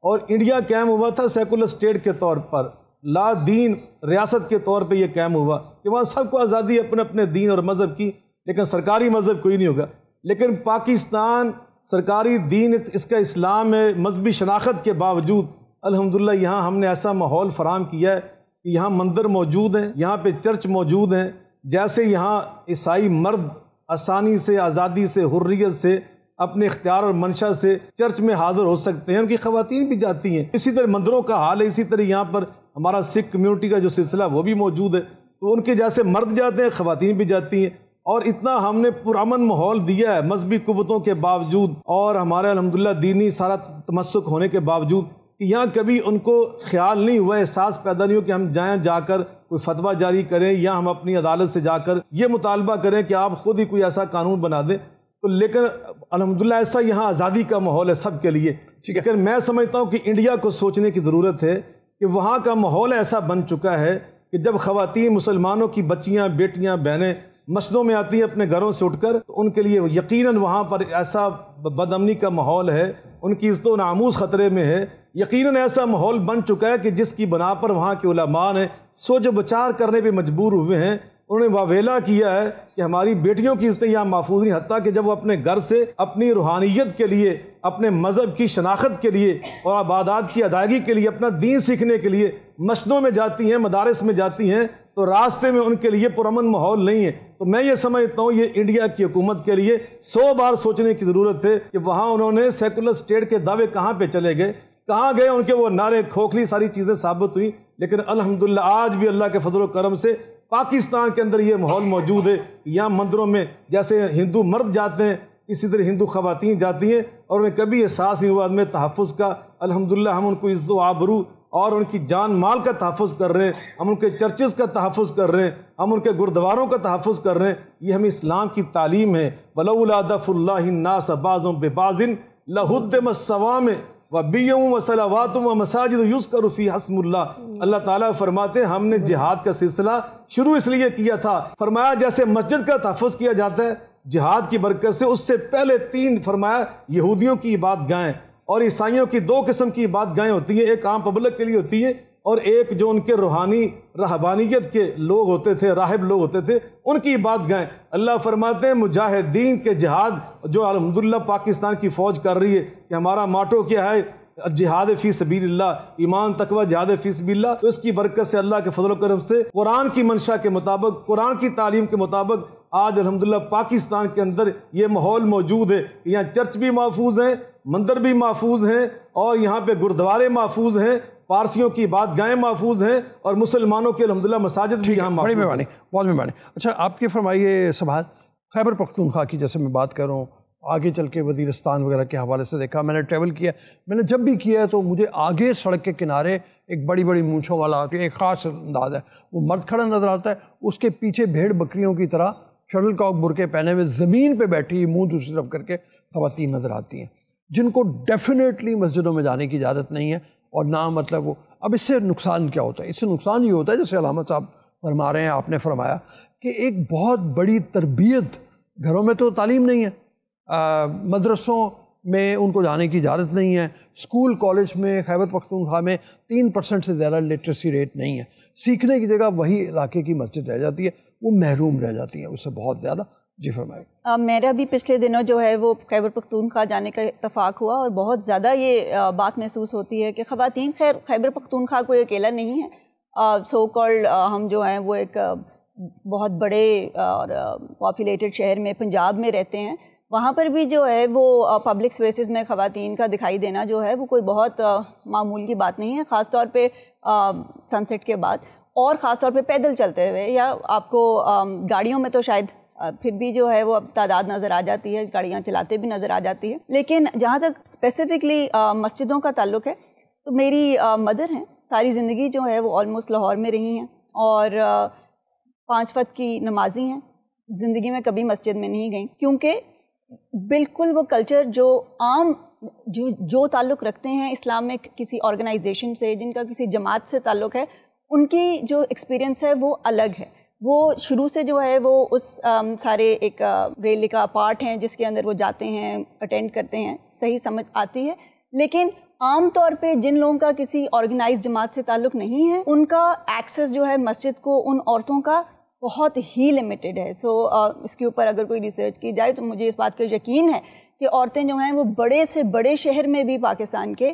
اور انڈیا قائم ہوا تھا سیکولر اسٹیٹ کے طور پر۔ لا دین ریاست کے طور پہ یہ قائم ہوا کہ وہاں سب کو آزادی اپنے اپنے دین اور مذہب کی، لیکن سرکاری مذہب کوئی نہیں ہوگا۔ لیکن پاکستان سرکاری دین، اس کا اسلام ہے مذہبی شناخت کے باوجود۔ الحمدللہ، یہاں ہم نے ایسا ماحول فراہم کیا ہے کہ یہاں مندر موجود ہیں، یہاں پہ چرچ موجود ہیں۔ جیسے یہاں عیسائی مرد آسانی سے، آزادی سے، حریت سے اپنے اختیار اور منشا سے چرچ میں حاضر ہو سکتے ہیں۔ ان کی خواتین بھی جاتی ہیں۔ اسی طرح مندروں کا حال ہے۔ اسی طرح یہاں پر ہمارا سکھ کمیونٹی کا جو سلسلہ وہ بھی موجود ہے۔ تو ان کے جیسے مرد جاتے ہیں، خواتین بھی جاتی ہیں۔ اور اتنا ہم نے پرامن ماحول دیا ہے۔ مذہبی قوتوں کے باوجود اور ہمارے الحمدللہ دینی سارا تمسک ہونے کے باوجود کہ یہاں کبھی ان کو خیال نہیں ہوا احساس پیدا نہیں ہو کہ ہم جائیں جا کر کوئی فتویٰ جاری کریں یا ہم اپنی عدالت سے جا کر یہ مطالبہ کریں کہ آپ خود ہی کوئی ایسا قانون بنا دیں۔ تو لیکن الحمدللہ ایسا یہاں آزادی کا ماحول ہے سب کے لیے۔ لیکن میں سمجھتا ہوں کہ انڈیا کو سوچنے کی ضرورت ہے کہ وہاں کا ماحول ایسا بن چکا ہے کہ جب خواتین مسلمانوں کی بچیاں بیٹیاں بہنیں مسجدوں میں آتی ہیں اپنے گھروں سے اٹھ کر تو ان کے لیے یقیناً وہاں پر ایسا بد امنی کا ماحول ہے۔ ان کی عزت و ناموز خطرے میں ہے۔ یقیناً ایسا ماحول بن چکا ہے کہ جس کی بنا پر وہاں کے علماء نے سوچ و بچار کرنے پہ مجبور ہوئے ہیں۔ انہوں نے واویلا کیا ہے کہ ہماری بیٹیوں کی عزتیں یہاں محفوظ نہیں، حتیٰ کہ جب وہ اپنے گھر سے اپنی روحانیت کے لیے، اپنے مذہب کی شناخت کے لیے اور عبادات کی ادائیگی کے لیے، اپنا دین سیکھنے کے لیے مسجدوں میں جاتی ہیں، مدارس میں جاتی ہیں، تو راستے میں ان کے لیے پرامن ماحول نہیں ہے۔ تو میں یہ سمجھتا ہوں، یہ انڈیا کی حکومت کے لیے سو بار سوچنے کی ضرورت ہے کہ وہاں انہوں نے سیکولر سٹیٹ کے دعوے کہاں پہ چلے گئے۔ کہاں گئے ان کے وہ نعرے کھوکھلی ساری چیزیں ثابت ہوئی لیکن الحمدللہ آج بھی اللہ کے فضل و کرم سے پاکستان کے اندر یہ ماحول موجود ہے یہاں مندروں میں جیسے ہندو مرد جاتے ہیں، اسی طرح ہندو خواتین جاتی ہیں اور انہیں کبھی احساس نہیں ہوا، میں تحفظ کا الحمدللہ ہم ان کو عزت و آبرو اور ان کی جان مال کا تحفظ کر رہے ہیں، ہم ان کے چرچز کا تحفظ کر رہے ہیں، ہم ان کے گردواروں کا تحفظ کر رہے ہیں، یہ ہمیں اسلام کی تعلیم ہے۔ بلادف اللہ الناس بعضم بے بازن لہدم السوام و بیوں و صلواتم و مساجد یذکر فی حسم اللہ اللہ تعالیٰ فرماتے ہیں، ہم نے جہاد کا سلسلہ شروع اس لیے کیا تھا۔ فرمایا، جیسے مسجد کا تحفظ کیا جاتا ہے، جہاد کی برکت سے اس سے پہلے تین، فرمایا، یہودیوں کی عبادت گائیں اور عیسائیوں کی دو قسم کی عبادت گائیں ہوتی ہیں۔ ایک عام پبلک کے لیے ہوتی ہیں اور ایک جو ان کے روحانی رہبانیت کے لوگ ہوتے تھے، راہب لوگ ہوتے تھے، ان کی بات گائیں۔ اللہ فرماتے ہیں، مجاہدین کے جہاد، جو الحمدللہ پاکستان کی فوج کر رہی ہے کہ ہمارا ماٹو کیا ہے؟ جہاد فی سبیل اللہ ایمان، تقوی، جہاد فی سبیل اللہ تو اس کی برکت سے اللہ کے فضل و کرم سے قرآن کی منشا کے مطابق، قرآن کی تعلیم کے مطابق آج الحمدللہ پاکستان کے اندر یہ ماحول موجود ہے یہاں چرچ بھی محفوظ ہیں، مندر بھی محفوظ ہیں اور یہاں پہ گردوارے محفوظ ہیں۔ پارسیوں کی بات گائیں محفوظ ہیں اور مسلمانوں کے الحمدللہ مساجد بھی یہاں بڑی محفوظ مہربانی ہیں بہت مہربانی۔ اچھا آپ کے فرمائیے سبحان خیبر پختونخوا کی جیسے میں بات کر رہا ہوں آگے چل کے وزیرستان وغیرہ کے حوالے سے دیکھا میں نے ٹریول کیا میں نے جب بھی کیا ہے تو مجھے آگے سڑک کے کنارے ایک بڑی بڑی مونچھوں والا ایک خاص انداز ہے وہ مرد کھڑا نظر آتا ہے اس کے پیچھے بھیڑ بکریوں کی طرح شٹل کاک برکے پہنے ہوئے زمین پہ بیٹھی منہ دوسری طرف کر کے خواتین نظر آتی ہیں۔ جن کو ڈیفینیٹلی مسجدوں میں جانے کی اجازت نہیں ہے اور نہ مطلب وہ اب اس سے نقصان کیا ہوتا ہے؟ اس سے نقصان یہ ہوتا ہے، جیسے علامت صاحب فرما رہے ہیں، آپ نے فرمایا کہ ایک بہت بڑی تربیت گھروں میں تو تعلیم نہیں ہے مدرسوں میں ان کو جانے کی اجازت نہیں ہے، اسکول، کالج میں، خیبر پختونخوا میں تین پرسنٹ سے زیادہ لٹریسی ریٹ نہیں ہے۔ سیکھنے کی جگہ وہی علاقے کی مسجد رہ جاتی ہے، وہ محروم رہ جاتی ہے اس سے بہت زیادہ۔ جی فرمائے میرا بھی پچھلے دنوں جو ہے وہ خیبر پختونخوا جانے کا اتفاق ہوا اور بہت زیادہ یہ بات محسوس ہوتی ہے کہ خواتین خیر، خیبر پختونخوا کوئی اکیلا نہیں ہے۔ سو کالڈ ہم جو ہیں وہ ایک بہت بڑے اور پاپولیٹڈ شہر میں پنجاب میں رہتے ہیں۔ وہاں پر بھی جو ہے وہ پبلک سپیسز میں خواتین کا دکھائی دینا جو ہے وہ کوئی بہت معمول کی بات نہیں ہے۔ خاص طور پہ سن سیٹ کے بعد۔ اور خاص طور پہ پیدل چلتے ہوئے یا آپ کو گاڑیوں میں تو شاید پھر بھی جو ہے وہ اب تعداد نظر آ جاتی ہے، گاڑیاں چلاتے بھی نظر آ جاتی ہے لیکن جہاں تک اسپیسیفکلی مسجدوں کا تعلق ہے، تو میری مدر ہیں، ساری زندگی جو ہے وہ آلموسٹ لاہور میں رہی ہیں۔ اور پانچ وقت کی نمازی ہیں۔ زندگی میں کبھی مسجد میں نہیں گئیں۔ کیونکہ بالکل وہ کلچر جو عام، جو جو تعلق رکھتے ہیں اسلامک کسی آرگنائزیشن سے، جن کا کسی جماعت سے تعلق ہے، ان کی جو ایکسپیرینس ہے وہ الگ ہے۔ وہ شروع سے جو ہے وہ اس سارے ایک ریلی کا پارٹ ہیں جس کے اندر وہ جاتے ہیں، اٹینڈ کرتے ہیں، صحیح سمجھ آتی ہے۔ لیکن عام طور پہ جن لوگوں کا کسی آرگنائز جماعت سے تعلق نہیں ہے، ان کا ایکسیس جو ہے مسجد کو ان عورتوں کا بہت ہی لمیٹڈ ہے۔ سو اس کے اوپر اگر کوئی ریسرچ کی جائے تو مجھے اس بات کا یقین ہے کہ عورتیں جو ہیں وہ بڑے سے بڑے شہر میں بھی پاکستان کے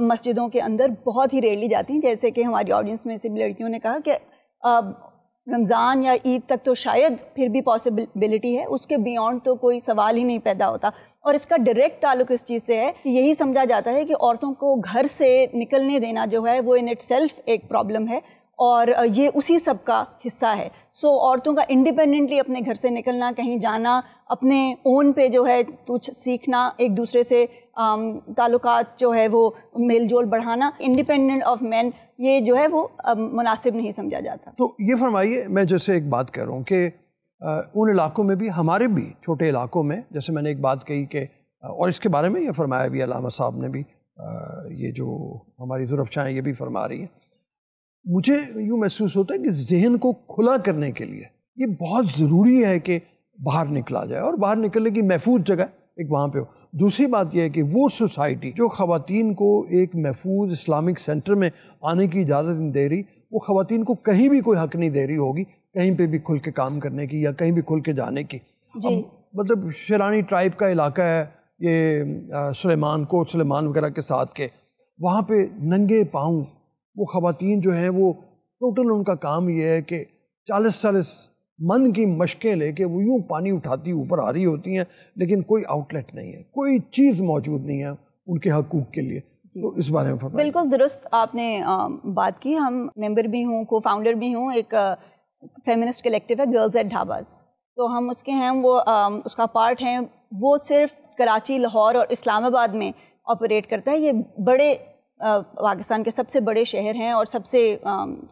مسجدوں کے اندر بہت ہی ریئرلی جاتی ہیں۔ جیسے کہ ہماری آڈینس میں سے بھی لڑکیوں نے کہا کہ رمضان یا عید تک تو شاید پھر بھی پاسبلٹی ہے، اس کے بیونڈ تو کوئی سوال ہی نہیں پیدا ہوتا۔ اور اس کا ڈائریکٹ تعلق اس چیز سے ہے کہ یہی سمجھا جاتا ہے کہ عورتوں کو گھر سے نکلنے دینا جو ہے، وہ ان اٹ سیلف ایک پرابلم ہے۔ اور یہ اسی سب کا حصہ ہے۔ سو عورتوں کا انڈیپینڈنٹلی اپنے گھر سے نکلنا، کہیں جانا، اپنے اون پہ جو ہے کچھ سیکھنا، ایک دوسرے سے تعلقات جو ہے وہ میل جول بڑھانا۔ انڈیپینڈنٹ آف مین یہ جو ہے وہ مناسب نہیں سمجھا جاتا۔ تو یہ فرمائیے، میں جیسے ایک بات کہہ رہا ہوں کہ ان علاقوں میں بھی، ہمارے بھی چھوٹے علاقوں میں، جیسے میں نے ایک بات کہی کہ، اور اس کے بارے میں یہ فرمایا بھی، علامہ صاحب نے بھی یہ جو ہماری ظرف یہ بھی فرما رہی ہیں۔ مجھے یوں محسوس ہوتا ہے کہ ذہن کو کھلا کرنے کے لیے یہ بہت ضروری ہے کہ باہر نکلا جائے، اور باہر نکلنے کی محفوظ جگہ ایک وہاں پہ ہو۔ دوسری بات یہ ہے کہ وہ سوسائٹی جو خواتین کو ایک محفوظ اسلامک سینٹر میں آنے کی اجازت نہیں دے رہی وہ خواتین کو کہیں بھی کوئی حق نہیں دے رہی ہوگی کہیں پہ بھی کھل کے کام کرنے کی یا کہیں بھی کھل کے جانے کی۔ جی۔ مطلب شیرانی ٹرائب کا علاقہ ہے یہ سلیمان کوٹ سلیمان وغیرہ کے ساتھ کے۔ وہاں پہ ننگے پاؤں وہ خواتین جو ہیں وہ ٹوٹل ان کا کام یہ ہے کہ چالیس چالیس من کی مشقیں لے کے وہ یوں پانی اٹھاتی اوپر آ رہی ہوتی ہیں لیکن کوئی آؤٹ لیٹ نہیں ہے کوئی چیز موجود نہیں ہے ان کے حقوق کے لیے۔ تو اس بارے میں بالکل درست آپ نے بات کی۔ ہم ممبر بھی ہوں کو فاؤنڈر بھی ہوں ایک فیمنسٹ کلیکٹیو ہے گرلز ایٹ ڈھاباز تو ہم اس کے ہیں وہ اس کا پارٹ ہیں۔ وہ صرف کراچی لاہور اور اسلام آباد میں آپریٹ کرتا ہے۔ یہ بڑے پاکستان کے سب سے بڑے شہر ہیں اور سب سے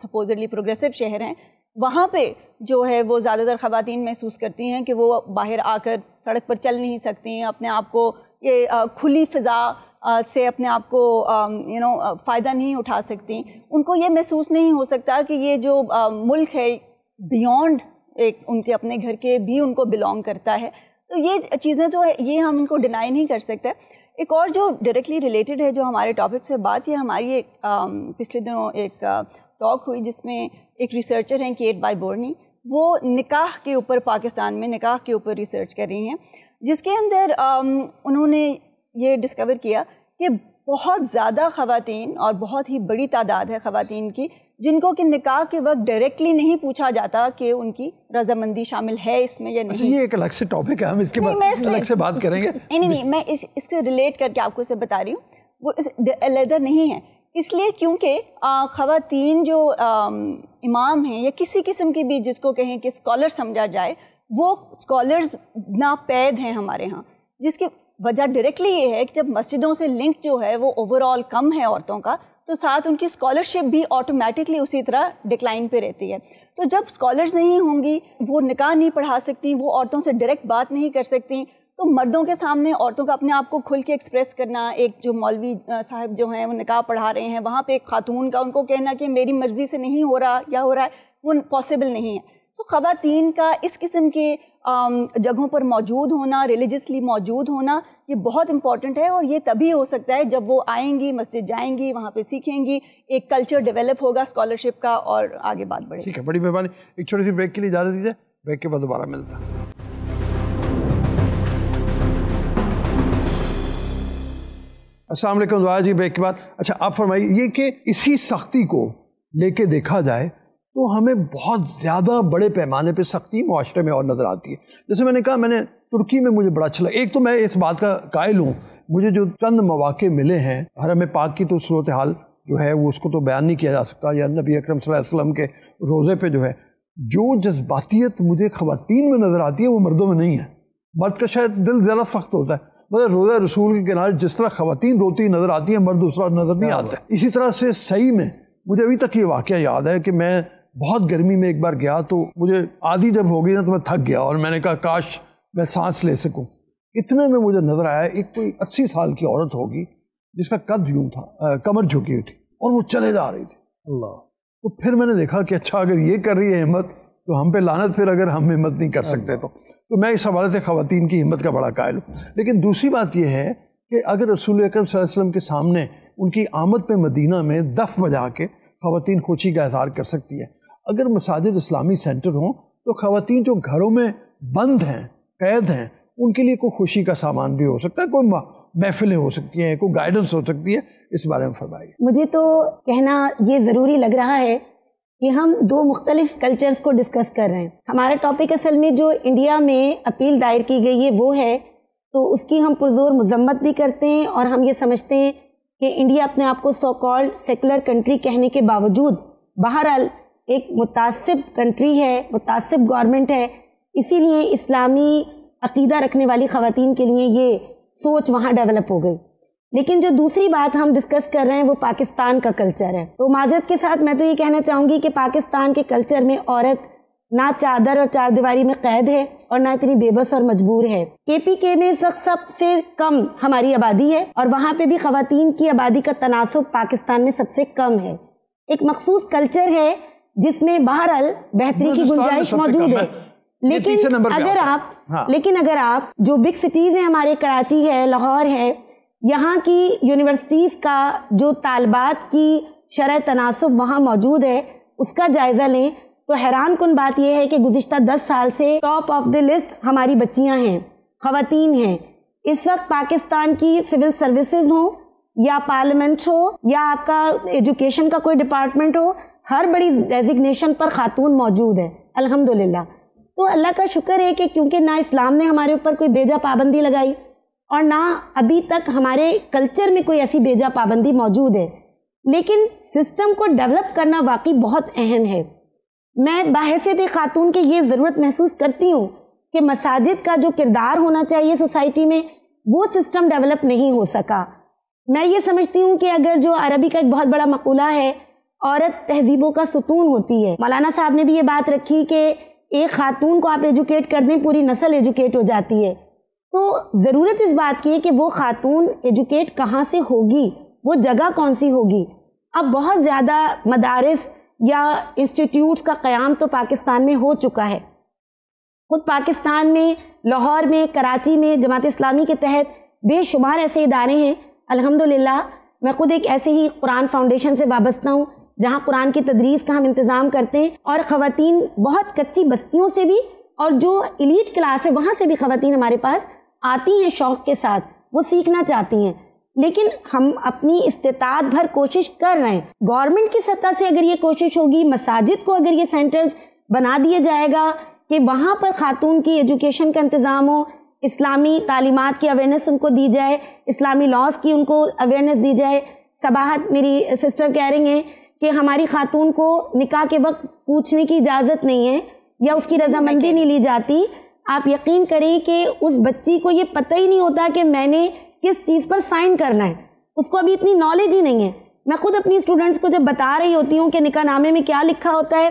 سپوزڈلی پروگریسو شہر ہیں۔ وہاں پہ جو ہے وہ زیادہ تر خواتین محسوس کرتی ہیں کہ وہ باہر آ کر سڑک پر چل نہیں سکتی ہیں، اپنے آپ کو یہ کھلی فضا سے اپنے آپ کو یو نو فائدہ نہیں اٹھا سکتی۔ ان کو یہ محسوس نہیں ہو سکتا کہ یہ جو ملک ہے بیونڈ ایک ان کے اپنے گھر کے بھی ان کو بلونگ کرتا ہے۔ تو یہ چیزیں تو یہ ہم ان کو ڈینائی نہیں کر سکتے۔ ایک اور جو ڈائریکٹلی ریلیٹڈ ہے، جو ہمارے ٹاپک سے بات، یہ ہماری ایک پچھلے دنوں ایک ٹاک ہوئی جس میں ایک ریسرچر ہیں کیٹ بائی بورنی وہ نکاح کے اوپر پاکستان میں نکاح کے اوپر ریسرچ کر رہی ہیں جس کے اندر انہوں نے یہ ڈسکور کیا کہ بہت زیادہ خواتین اور بہت ہی بڑی تعداد ہے خواتین کی جن کو کہ نکاح کے وقت ڈائریکٹلی نہیں پوچھا جاتا کہ ان کی رضامندی شامل ہے اس میں یا اچھا، نہیں۔ یہ ایک الگ سے ٹاپک ہے ہم اس کے بعد الگ سے بات کریں گے۔ نہیں نہیں میں اس اس کو ریلیٹ کر کے آپ کو اسے بتا رہی ہوں۔ وہ علیحدہ نہیں ہے۔ اس لیے کیونکہ خواتین جو امام ہیں یا کسی قسم کی بھی جس کو کہیں کہ اسکالر سمجھا جائے، وہ اسکالرز ناپید ہیں ہمارے ہاں۔ جس کی وجہ ڈائریکٹلی یہ ہے کہ جب مسجدوں سے لنک جو ہے وہ اوور آل کم ہے عورتوں کا، تو ساتھ ان کی اسکالرشپ بھی آٹومیٹکلی اسی طرح ڈکلائن پہ رہتی ہے۔ تو جب اسکالرز نہیں ہوں گی، وہ نکاح نہیں پڑھا سکتی، وہ عورتوں سے ڈائریکٹ بات نہیں کر سکتی تو مردوں کے سامنے عورتوں کا اپنے آپ کو کھل کے ایکسپریس کرنا، ایک جو مولوی صاحب جو ہیں، وہ نکاح پڑھا رہے ہیں، وہاں پہ ایک خاتون کا ان کو کہنا کہ میری مرضی سے نہیں ہو رہا یا ہو رہا ہے؟ وہ پاسبل نہیں ہے۔ تو خواتین کا اس قسم کے جگہوں پر موجود ہونا ریلیجسلی موجود ہونا، یہ بہت امپورٹنٹ ہے اور یہ تبھی ہو سکتا ہے جب وہ آئیں گی مسجد جائیں گی، وہاں پہ سیکھیں گی، ایک کلچر ڈیولپ ہوگا اسکالرشپ کا اور آگے بات بڑھے ٹھیک ہے، بڑی مہربانی۔ ایک چھوٹی سی بریک کے لیے اجازت دیجیے بریک کے بعد دوبارہ ملتا ہے السلام علیکم، دعا جی بریک کے بعد اچھا آپ فرمائیے، یہ کہ اسی سختی کو لے کے دیکھا جائے تو ہمیں بہت زیادہ بڑے پیمانے پہ سختی معاشرے میں اور نظر آتی ہے۔ جیسے میں نے کہا، میں نے ترکی میں مجھے بڑا اچھا لگا۔ ایک تو میں اس بات کا قائل ہوں، مجھے جو چند مواقع ملے ہیں حرم پاک کی تو صورتحال جو ہے، وہ اس کو تو بیان نہیں کیا جا سکتا، یا نبی اکرم صلی اللہ علیہ وسلم کے روزے پہ جو ہے، جو جذباتیت مجھے خواتین میں نظر آتی ہے، وہ مردوں میں نہیں ہے۔ مرد کا شاید دل زیادہ سخت ہوتا ہے۔ مگر روزہ رسول کے کنارے جس طرح خواتین روتی نظر آتی ہیں مرد طرح نظر نہیں آتا۔ اسی طرح سے صحیح میں مجھے ابھی تک یہ واقعہ یاد ہے کہ میں بہت گرمی میں ایک بار گیا تو مجھے آدھی جب ہو گئی نا تو میں تھک گیا اور میں نے کہا کاش میں سانس لے سکوں۔ اتنے میں مجھے نظر آیا ایک کوئی اسی سال کی عورت ہوگی جس کا قد یوں تھا کمر جھکی ہوئی تھی اور وہ چلے جا رہی تھی۔ اللہ۔ تو پھر میں نے دیکھا کہ اچھا اگر یہ کر رہی ہے ہمت تو ہم پہ لانت پھر اگر ہم ہمت نہیں کر سکتے تو۔ تو میں اس حوالے سے خواتین کی ہمت کا بڑا قائل ہوں۔ لیکن دوسری بات یہ ہے کہ اگر رسول اکرم صلی اللہ علیہ وسلم کے سامنے ان کی آمد پہ مدینہ میں دف بجا کے خواتین خوشی کا اظہار کر سکتی ہے۔ اگر مساجد اسلامی سینٹر ہوں تو خواتین جو گھروں میں بند ہیں، قید ہیں، ان کے لیے کوئی خوشی کا سامان بھی ہو سکتا ہے، کوئی محفلیں ہو سکتی ہیں، کوئی گائیڈنس ہو سکتی ہے، اس بارے میں فرمائیے۔ مجھے تو کہنا یہ ضروری لگ رہا ہے کہ ہم دو مختلف کلچرز کو ڈسکس کر رہے ہیں۔ ہمارا ٹاپک اصل میں جو انڈیا میں اپیل دائر کی گئی ہے وہ ہے، تو اس کی ہم پرزور مذمت بھی کرتے ہیں اور ہم یہ سمجھتے ہیں کہ انڈیا اپنے آپ کو سو کالڈ سیکولر کنٹری کہنے کے باوجود بہرحال ایک متاثب کنٹری ہے متاثب گورنمنٹ ہے۔ اسی لیے اسلامی عقیدہ رکھنے والی خواتین کے لیے یہ سوچ وہاں ڈیولپ ہو گئی۔ لیکن جو دوسری بات ہم ڈسکس کر رہے ہیں وہ پاکستان کا کلچر ہے۔ تو معذرت کے ساتھ میں تو یہ کہنا چاہوں گی کہ پاکستان کے کلچر میں عورت نہ چادر اور چار دیواری میں قید ہے اور نہ اتنی بے بس اور مجبور ہے۔ کے پی کے میں سب سے کم ہماری آبادی ہے اور وہاں پہ بھی خواتین کی آبادی کا تناسب پاکستان میں سب سے کم ہے۔ ایک مخصوص کلچر ہے جس میں بہرحال بہتری کی گنجائش موجود ہے۔ لیکن اگر آپ ہاں۔ لیکن اگر آپ جو بگ سٹیز ہیں ہمارے کراچی ہے لاہور ہے یہاں کی یونیورسٹیز کا جو طالبات کی شرح تناسب وہاں موجود ہے، اس کا جائزہ لیں تو حیران کن بات یہ ہے کہ گزشتہ دس سال سے ٹاپ آف دی لسٹ ہماری بچیاں ہیں، خواتین ہیں۔ اس وقت پاکستان کی سول سروسز ہوں یا پارلیمنٹ ہو یا آپ کا ایجوکیشن کا کوئی ڈپارٹمنٹ ہو، ہر بڑی ڈیزگنیشن پر خاتون موجود ہے الحمدللہ۔ تو اللہ کا شکر ہے کہ کیونکہ نہ اسلام نے ہمارے اوپر کوئی بیجا پابندی لگائی۔ اور نہ ابھی تک ہمارے کلچر میں کوئی ایسی بیجا پابندی موجود ہے۔ لیکن سسٹم کو ڈیولپ کرنا واقعی بہت اہم ہے۔ میں باحثیت خاتون کے یہ ضرورت محسوس کرتی ہوں کہ مساجد کا جو کردار ہونا چاہیے سوسائٹی میں، وہ سسٹم ڈیولپ نہیں ہو سکا۔ میں یہ سمجھتی ہوں کہ اگر جو عربی کا ایک بہت بڑا مقولہ ہے، عورت تہذیبوں کا ستون ہوتی ہے۔ مولانا صاحب نے بھی یہ بات رکھی کہ ایک خاتون کو آپ ایجوکیٹ کر دیں، پوری نسل ایجوکیٹ ہو جاتی ہے۔ تو ضرورت اس بات کی ہے کہ وہ خاتون ایجوکیٹ کہاں سے ہوگی؟ وہ جگہ کون سی ہوگی؟ اب بہت زیادہ مدارس یا انسٹیٹیوٹس کا قیام تو پاکستان میں ہو چکا ہے۔ خود پاکستان میں، لاہور میں، کراچی میں جماعت اسلامی کے تحت بے شمار ایسے ادارے ہیں۔ الحمدللہ، میں خود ایک ایسے ہی قرآن فاؤنڈیشن سے وابستہ ہوں، جہاں قرآن کی تدریس کا ہم انتظام کرتے ہیں اور خواتین بہت کچی بستیوں سے بھی اور جو ایلیٹ کلاس ہے، وہاں سے بھی خواتین ہمارے پاس آتی ہیں شوق کے ساتھ وہ سیکھنا چاہتی ہیں۔ لیکن ہم اپنی استطاعت بھر کوشش کر رہے ہیں۔ گورنمنٹ کی سطح سے اگر یہ کوشش ہوگی مساجد کو اگر یہ سینٹرز بنا دیا جائے گا کہ وہاں پر خاتون کی ایجوکیشن کا انتظام ہو اسلامی تعلیمات کی اویئرنیس ان کو دی جائے اسلامی لاس کی ان کو اویئرنیس دی جائے۔ صباحت میری سسٹر کہہ رہی ہیں کہ ہماری خاتون کو نکاح کے وقت پوچھنے کی اجازت نہیں ہے یا اس کی رضامندی نہیں لی جاتی۔ آپ یقین کریں کہ اس بچی کو یہ پتہ ہی نہیں ہوتا کہ میں نے کس چیز پر سائن کرنا ہے۔ اس کو ابھی اتنی نالج ہی نہیں ہے۔ میں خود اپنی اسٹوڈنٹس کو جب بتا رہی ہوتی ہوں کہ نکاح نامے میں کیا لکھا ہوتا ہے،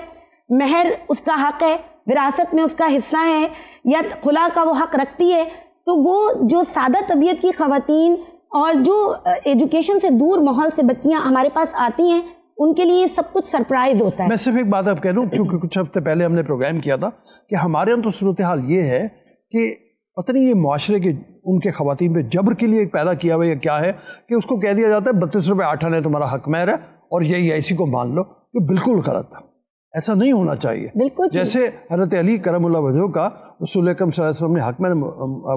مہر اس کا حق ہے، وراثت میں اس کا حصہ ہے، یا خلا کا وہ حق رکھتی ہے، تو وہ جو سادہ طبیعت کی خواتین اور جو ایجوکیشن سے دور ماحول سے بچیاں ہمارے پاس آتی ہیں ان کے لیے سب کچھ سرپرائز ہوتا ہے۔ میں صرف ایک بات اب کہہ دوں کیونکہ کچھ ہفتے پہلے ہم نے پروگرام کیا تھا کہ ہمارے یہاں تو صورتحال یہ ہے کہ پتہ نہیں یہ معاشرے کے ان کے خواتین پہ جبر کے لیے پیدا کیا ہوا یہ کیا ہے کہ اس کو کہہ دیا جاتا ہے بتیس روپے آٹھ آنے تمہارا حق مہر ہے اور یہی ایسی کو مان لو۔ یہ بالکل غلط ہے ایسا نہیں ہونا چاہیے۔ بالکل جیسے حضرت علی کرم اللہ وجہ کا رسول اکرم صلی اللہ علیہ وسلم نے حق میں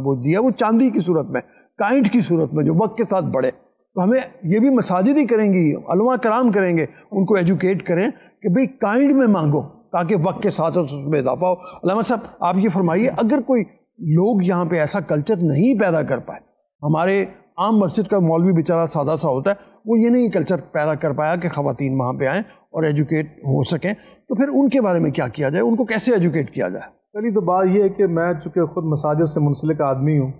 وہ دیا وہ چاندی کی صورت میں کائنٹ کی صورت میں جو وقت کے ساتھ بڑھے۔ تو ہمیں یہ بھی مساجد ہی کریں گی، علماء کرام کریں گے۔ ان کو ایجوکیٹ کریں کہ بھئی کائنڈ میں مانگو، تاکہ وقت کے ساتھ اس میں اضافہ ہو۔ علامہ صاحب، آپ یہ فرمائیے، اگر کوئی لوگ یہاں پہ ایسا کلچر نہیں پیدا کر پائے، ہمارے عام مسجد کا مولوی بیچارہ سادہ سا ہوتا ہے، وہ یہ نہیں کلچر پیدا کر پایا کہ خواتین وہاں پہ آئیں اور ایجوکیٹ ہو سکیں۔ تو پھر ان کے بارے میں کیا کیا جائے؟ ان کو کیسے ایجوکیٹ کیا جائے؟ پہلی تو بات یہ ہے کہ میں چونکہ خود مساجد سے منسلک آدمی ہوں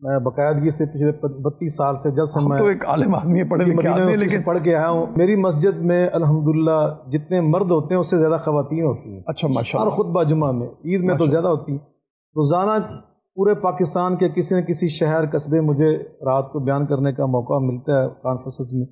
میں باقاعدگی سے پچھلے بتیس سال سے جب سے میں تو ایک عالم آدمی پڑھے لکھے سے پڑھ کے آیا ہوں میری مسجد میں الحمدللہ جتنے مرد ہوتے ہیں اس سے زیادہ خواتین ہوتی ہیں۔ اچھا ماشاء اور خطبہ جمعہ میں عید میں تو زیادہ ہوتی ہیں۔ روزانہ پورے پاکستان کے کسی نہ کسی شہر قصبے مجھے رات کو بیان کرنے کا موقع ملتا ہے کانفرنسز میں۔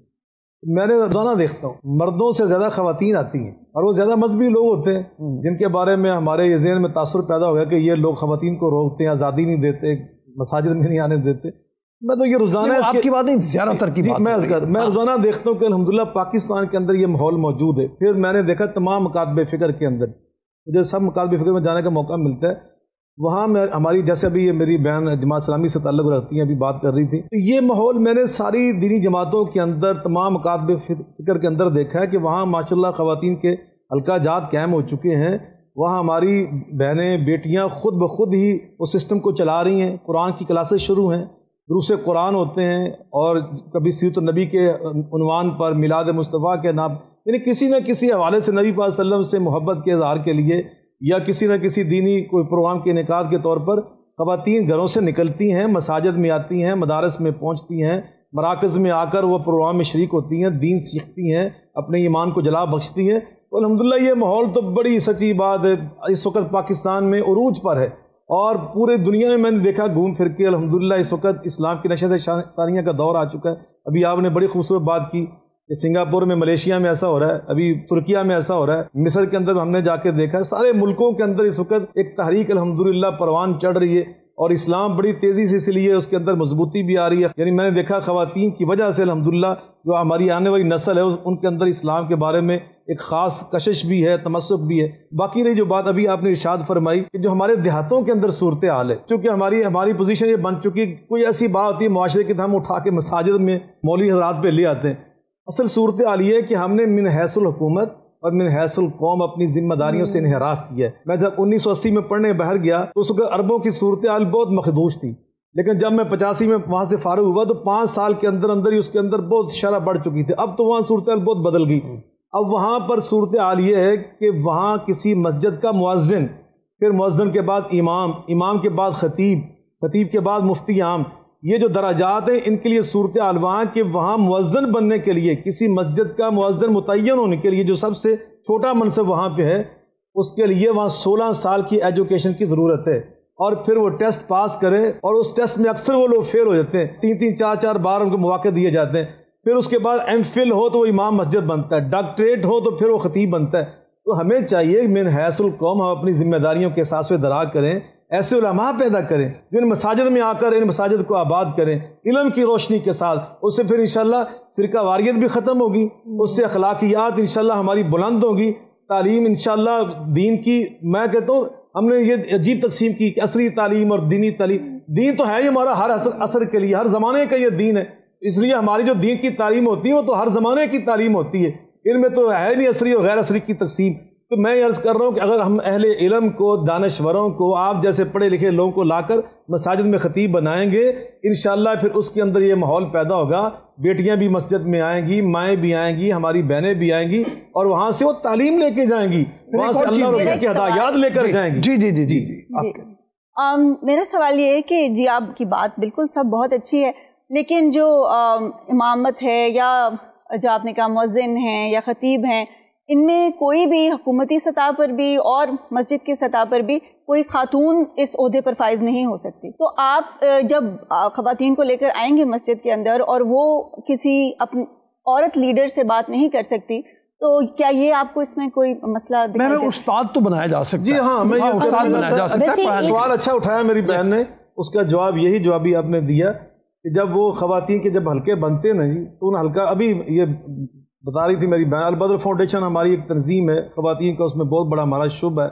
میں نے روزانہ دیکھتا ہوں مردوں سے زیادہ خواتین آتی ہیں اور وہ زیادہ مذہبی لوگ ہوتے ہیں جن کے بارے میں ہمارے یہ ذہن میں تاثر پیدا ہو گیا کہ یہ لوگ خواتین کو روکتے ہیں آزادی نہیں دیتے مساجد میں نہیں آنے دیتے۔ میں تو یہ روزانہ آپ کی بات نہیں زیادہ تر کی جی بات میں میں روزانہ دیکھتا ہوں کہ الحمدللہ پاکستان کے اندر یہ ماحول موجود ہے۔ پھر میں نے دیکھا تمام مکاتب فکر کے اندر۔ مجھے سب مکاتب فکر میں جانے کا موقع ملتا ہے۔ وہاں میں ہماری جیسے ابھی یہ میری بہن جماعت اسلامی سے تعلق رکھتی ہیں ابھی بات کر رہی تھی۔ تو یہ ماحول میں نے ساری دینی جماعتوں کے اندر تمام مکاتب فکر کے اندر دیکھا ہے کہ وہاں ماشاء اللہ خواتین کے حلقہ جات قائم ہو چکے ہیں۔ وہاں ہماری بہنیں، بیٹیاں خود بخود ہی اس سسٹم کو چلا رہی ہیں۔ قرآن کی کلاسز شروع ہیں، دروس قرآن ہوتے ہیں اور کبھی سیرت النبی کے عنوان پر، میلاد مصطفیٰ کے نام یعنی کسی نہ کسی حوالے سے نبی پاک وسلم سے محبت کے اظہار کے لیے یا کسی نہ کسی دینی کوئی پروگرام کے انعقاد کے طور پر خواتین گھروں سے نکلتی ہیں، مساجد میں آتی ہیں، مدارس میں پہنچتی ہیں، مراکز میں آ کر وہ پروگرام میں شریک ہوتی ہیں، دین سیکھتی ہیں، اپنے ایمان کو جلا بخشتی ہیں۔ تو الحمدللہ یہ ماحول تو بڑی سچی بات ہے۔ اس وقت پاکستان میں عروج پر ہے اور پورے دنیا میں میں نے دیکھا گھوم پھر کے۔ الحمدللہ اس وقت اسلام کی نشت ثانیہ کا دور آ چکا ہے۔ ابھی آپ نے بڑی خوبصورت بات کی کہ سنگاپور میں، ملیشیا میں ایسا ہو رہا ہے۔ ابھی ترکیہ میں ایسا ہو رہا ہے۔ مصر کے اندر ہم نے جا کے دیکھا ہے۔ سارے ملکوں کے اندر اس وقت ایک تحریک الحمدللہ پروان چڑھ رہی ہے اور اسلام بڑی تیزی سے اس لیے اس کے اندر مضبوطی بھی آ رہی ہے۔ یعنی میں نے دیکھا خواتین کی وجہ سے الحمدللہ جو ہماری آنے والی نسل ہے ان کے اندر اسلام کے بارے میں ایک خاص کشش بھی ہے، تمسک بھی ہے۔ باقی رہی جو بات ابھی آپ نے ارشاد فرمائی کہ جو ہمارے دیہاتوں کے اندر صورت حال ہے، چونکہ ہماری ہماری پوزیشن یہ بن چکی ہے کوئی ایسی بات ہوتی ہے، معاشرے کی ہم اٹھا کے مساجد میں مولوی حضرات پہ لے آتے ہیں۔ اصل صورت حال یہ ہے کہ ہم نے من حیث الحکومت اور من حیث القوم اپنی ذمہ داریوں سے انحراف کیا ہے۔ میں جب انیس سو اسی میں پڑھنے باہر گیا تو اس وقت عربوں کی صورت حال بہت مخدوش تھی۔ لیکن جب میں پچاسی میں وہاں سے فارغ ہوا تو پانچ سال کے اندر اندر ہی اس کے اندر بہت شرح بڑھ چکی تھی۔ اب تو وہاں صورتحال بہت بدل گئی۔ اب وہاں پر صورتحال یہ ہے کہ وہاں کسی مسجد کا معذن پھر معذن کے بعد امام امام کے بعد خطیب خطیب کے بعد مفتی عام، یہ جو دراجات ہیں، ان کے لیے صورت حال وہاں کہ وہاں معذن بننے کے لیے، کسی مسجد کا معذن متعین ہونے کے لیے جو سب سے چھوٹا منصب وہاں پہ ہے، اس کے لیے وہاں سولہ سال کی ایجوکیشن کی ضرورت ہے۔ اور پھر وہ ٹیسٹ پاس کریں اور اس ٹیسٹ میں اکثر وہ لوگ فیل ہو جاتے ہیں۔ تین تین چار چار بار ان کو مواقع دیے جاتے ہیں۔ پھر اس کے بعد ایم فل ہو تو وہ امام مسجد بنتا ہے۔ ڈاکٹریٹ ہو تو پھر وہ خطیب بنتا ہے۔ تو ہمیں چاہیے من حیث القوم ہم اپنی ذمہ داریوں کے ساتھ و درا کریں۔ ایسے علماء پیدا کریں جو ان مساجد میں آ کر ان مساجد کو آباد کریں۔ علم کی روشنی کے ساتھ۔ اس سے پھر انشاءاللہ فرقہ واریت بھی ختم ہوگی۔ اس سے اخلاقیات انشاءاللہ ہماری بلند ہوگی۔ تعلیم انشاءاللہ دین کی میں کہتا ہوں ہم نے یہ عجیب تقسیم کی کہ عصری تعلیم اور دینی تعلیم، دین تو ہے ہی ہمارا ہر اثر اثر کے لیے، ہر زمانے کا یہ دین ہے۔ اس لیے ہماری جو دین کی تعلیم ہوتی ہے، وہ تو ہر زمانے کی تعلیم ہوتی ہے۔ ان میں تو ہے نہیں عصری اور غیر عصری کی تقسیم۔ تو میں عرض کر رہا ہوں کہ اگر ہم اہل علم کو دانشوروں کو آپ جیسے پڑھے لکھے لوگوں کو لا کر مساجد میں خطیب بنائیں گے انشاءاللہ پھر اس کے اندر یہ ماحول پیدا ہوگا۔ بیٹیاں بھی مسجد میں آئیں گی مائیں بھی آئیں گی ہماری بہنیں بھی آئیں گی اور وہاں سے وہ تعلیم لے کے جائیں گی۔ وہاں سے اللہ رسول کی ہدایات لے کر جائیں گی۔ جی جی جی جی جی۔ میرا سوال یہ ہے کہ جی آپ کی بات بالکل سب بہت اچھی ہے لیکن جو امامت ہے یا جو آپ نے کہا مؤذن ہیں یا خطیب ہیں ان میں کوئی بھی حکومتی سطح پر بھی اور مسجد کی سطح پر بھی کوئی خاتون اس عہدے پر فائز نہیں ہو سکتی۔ تو آپ جب خواتین کو لے کر آئیں گے مسجد کے اندر اور وہ کسی اپنی عورت لیڈر سے بات نہیں کر سکتی تو کیا یہ آپ کو اس میں کوئی مسئلہ میں استاد تو بنایا جا سکتا جی ہاں میں ہاں، استاد بنایا جا سکتا سوال اچھا اٹھایا میری بہن نے اس کا جواب یہی جو ابھی آپ نے دیا کہ جب وہ خواتین کے جب حلقے بنتے نا جی تو ان حلقہ ابھی یہ بتا رہی تھی میری بہن البدر فاؤنڈیشن ہماری ایک تنظیم ہے خواتین کا اس میں بہت بڑا ہمارا شب ہے۔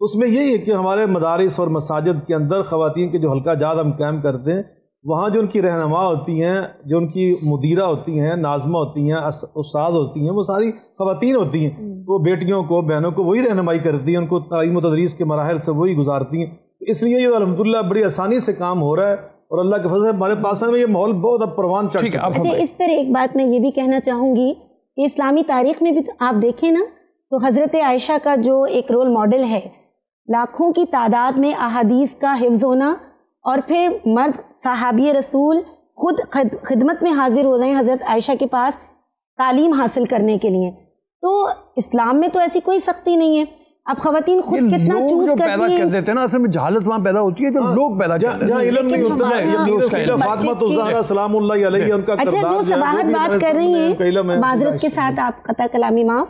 اس میں یہی ہے کہ ہمارے مدارس اور مساجد کے اندر خواتین کے جو حلقہ جات ہم قائم کرتے ہیں وہاں جو ان کی رہنما ہوتی ہیں جو ان کی مدیرہ ہوتی ہیں ناظمہ ہوتی ہیں استاد ہوتی ہیں وہ ساری خواتین ہوتی ہیں۔ وہ بیٹیوں کو بہنوں کو وہی رہنمائی کرتی ہیں ان کو تعلیم و تدریس کے مراحل سے وہی گزارتی ہیں۔ اس لیے یہ الحمدللہ بڑی آسانی سے کام ہو رہا ہے اور اللہ کے فضل ہمارے پاس میں یہ ماحول بہت اب پروان چڑھ اچھا اس پر ایک بات میں یہ بھی کہنا چاہوں گی یہ اسلامی تاریخ میں بھی آپ دیکھیں نا، تو حضرت عائشہ کا جو ایک رول ماڈل ہے، لاکھوں کی تعداد میں احادیث کا حفظ ہونا اور پھر مرد صحابی رسول خود خدمت میں حاضر ہو رہے ہیں حضرت عائشہ کے پاس تعلیم حاصل کرنے کے لیے۔ تو اسلام میں تو ایسی کوئی سختی نہیں ہے۔ اب خواتین خود کتنا چوز کرتی ہیں؟ کر دیتے ہیں نا اصل میں جہالت وہاں پیدا ہوتی ہے جو ہاں، لوگ پیدا کرتے جہاں علم نہیں ہوتا ہے فاطمہ الزہرا سلام اللہ علیہ ان کا اچھا جو صباحت بات کر رہی ہیں معذرت کے ساتھ آپ قطع کلامی معاف۔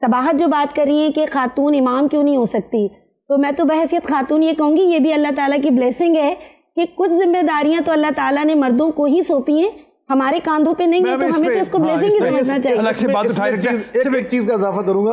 صباحت جو بات کر رہی ہیں کہ خاتون امام کیوں نہیں ہو سکتی؟ تو میں تو بحثیت خاتون یہ کہوں گی یہ بھی اللہ تعالیٰ کی بلیسنگ ہے کہ کچھ ذمہ داریاں تو اللہ تعالیٰ نے مردوں کو ہی سونپی ہیں ہمارے کاندھوں پہ نہیں ہے تو ہمیں تو اس کو بلیسنگ ہی سمجھنا چاہیے۔ ایک چیز کا اضافہ کروں گا۔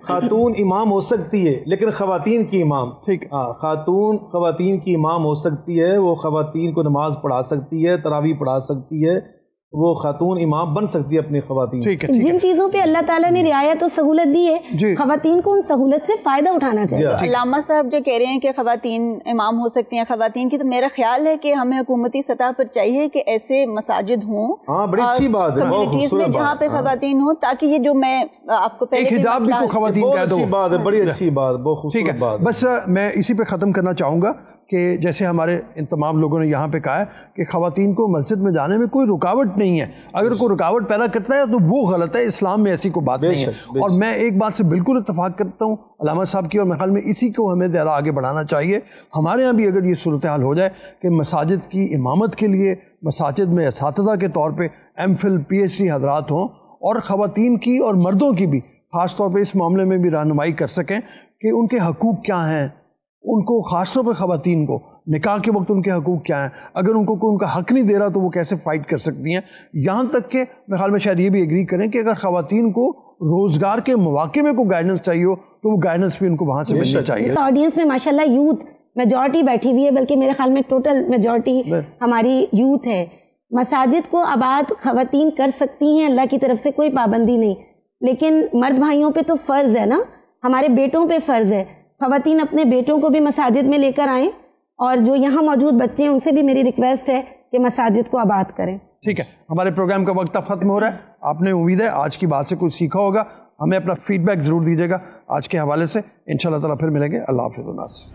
خاتون امام ہو سکتی ہے لیکن خواتین کی امام۔ ٹھیک۔ ہاں خاتون خواتین کی امام ہو سکتی ہے وہ خواتین کو نماز پڑھا سکتی ہے تراوی پڑھا سکتی ہے۔ وہ خاتون امام بن سکتی ہے اپنی خواتین جن چیزوں پہ اللہ تعالیٰ نے رعایت و سہولت دی ہے جی۔ خواتین کو ان سہولت سے فائدہ اٹھانا چاہیے۔ جی۔ علامہ صاحب جو کہہ رہے ہیں کہ خواتین امام ہو سکتی ہیں خواتین کی تو میرا خیال ہے کہ ہمیں حکومتی سطح پر چاہیے کہ ایسے مساجد ہوں۔ ہاں بڑی اچھی بات ہے کمیونٹیز میں جہاں پہ ہاں۔ خواتین ہوں تاکہ یہ جو میں آپ کو پہلے بہت اچھی بات ہے بڑی اچھی بات بہت خوبصورت بات بس میں اسی پہ ختم کرنا چاہوں گا کہ جیسے ہمارے ان تمام لوگوں نے یہاں پہ کہا ہے کہ خواتین کو مسجد میں جانے میں کوئی رکاوٹ نہیں ہے۔ اگر کوئی رکاوٹ پیدا کرتا ہے تو وہ غلط ہے اسلام میں ایسی کوئی بات نہیں ہے۔ اور میں ایک بات سے بالکل اتفاق کرتا ہوں علامہ صاحب کی اور خیال میں اسی کو ہمیں زیادہ آگے بڑھانا چاہیے۔ ہمارے یہاں بھی اگر یہ صورتحال ہو جائے کہ مساجد کی امامت کے لیے مساجد میں اساتذہ کے طور پہ M Phil P H D حضرات ہوں اور خواتین کی اور مردوں کی بھی خاص طور پہ اس معاملے میں بھی رہنمائی کر سکیں کہ ان کے حقوق کیا ہیں۔ ان کو خاص طور پہ خواتین کو نکاح کے وقت ان کے حقوق کیا ہیں؟ اگر ان کو کوئی ان کا حق نہیں دے رہا تو وہ کیسے فائٹ کر سکتی ہیں؟ یہاں تک کہ میرے خیال میں شاید یہ بھی اگری کریں کہ اگر خواتین کو روزگار کے مواقع میں کوئی گائیڈنس چاہیے ہو تو وہ گائیڈنس بھی ان کو وہاں سے ملنا چاہیے۔ آڈینس میں ماشاءاللہ یوتھ میجورٹی بیٹھی ہوئی ہے بلکہ میرے خیال میں ٹوٹل میجورٹی ہماری یوتھ ہے۔ مساجد کو آباد خواتین کر سکتی ہیں اللہ کی طرف سے کوئی پابندی نہیں۔ لیکن مرد بھائیوں پہ تو فرض ہے نا؟ ہمارے بیٹوں پہ فرض ہے۔ خواتین اپنے بیٹوں کو بھی مساجد میں لے کر آئیں اور جو یہاں موجود بچے ہیں، ان سے بھی میری ریکویسٹ ہے کہ مساجد کو آباد کریں۔ ٹھیک ہے، ہمارے پروگرام کا وقت ختم ہو رہا ہے۔ آپ نے امید ہے آج کی بات سے کچھ سیکھا ہوگا۔ ہمیں اپنا فیڈ بیک ضرور دیجیے گا آج کے حوالے سے۔ ان شاء اللہ تعالیٰ پھر ملیں گے۔ اللہ حافظ الناس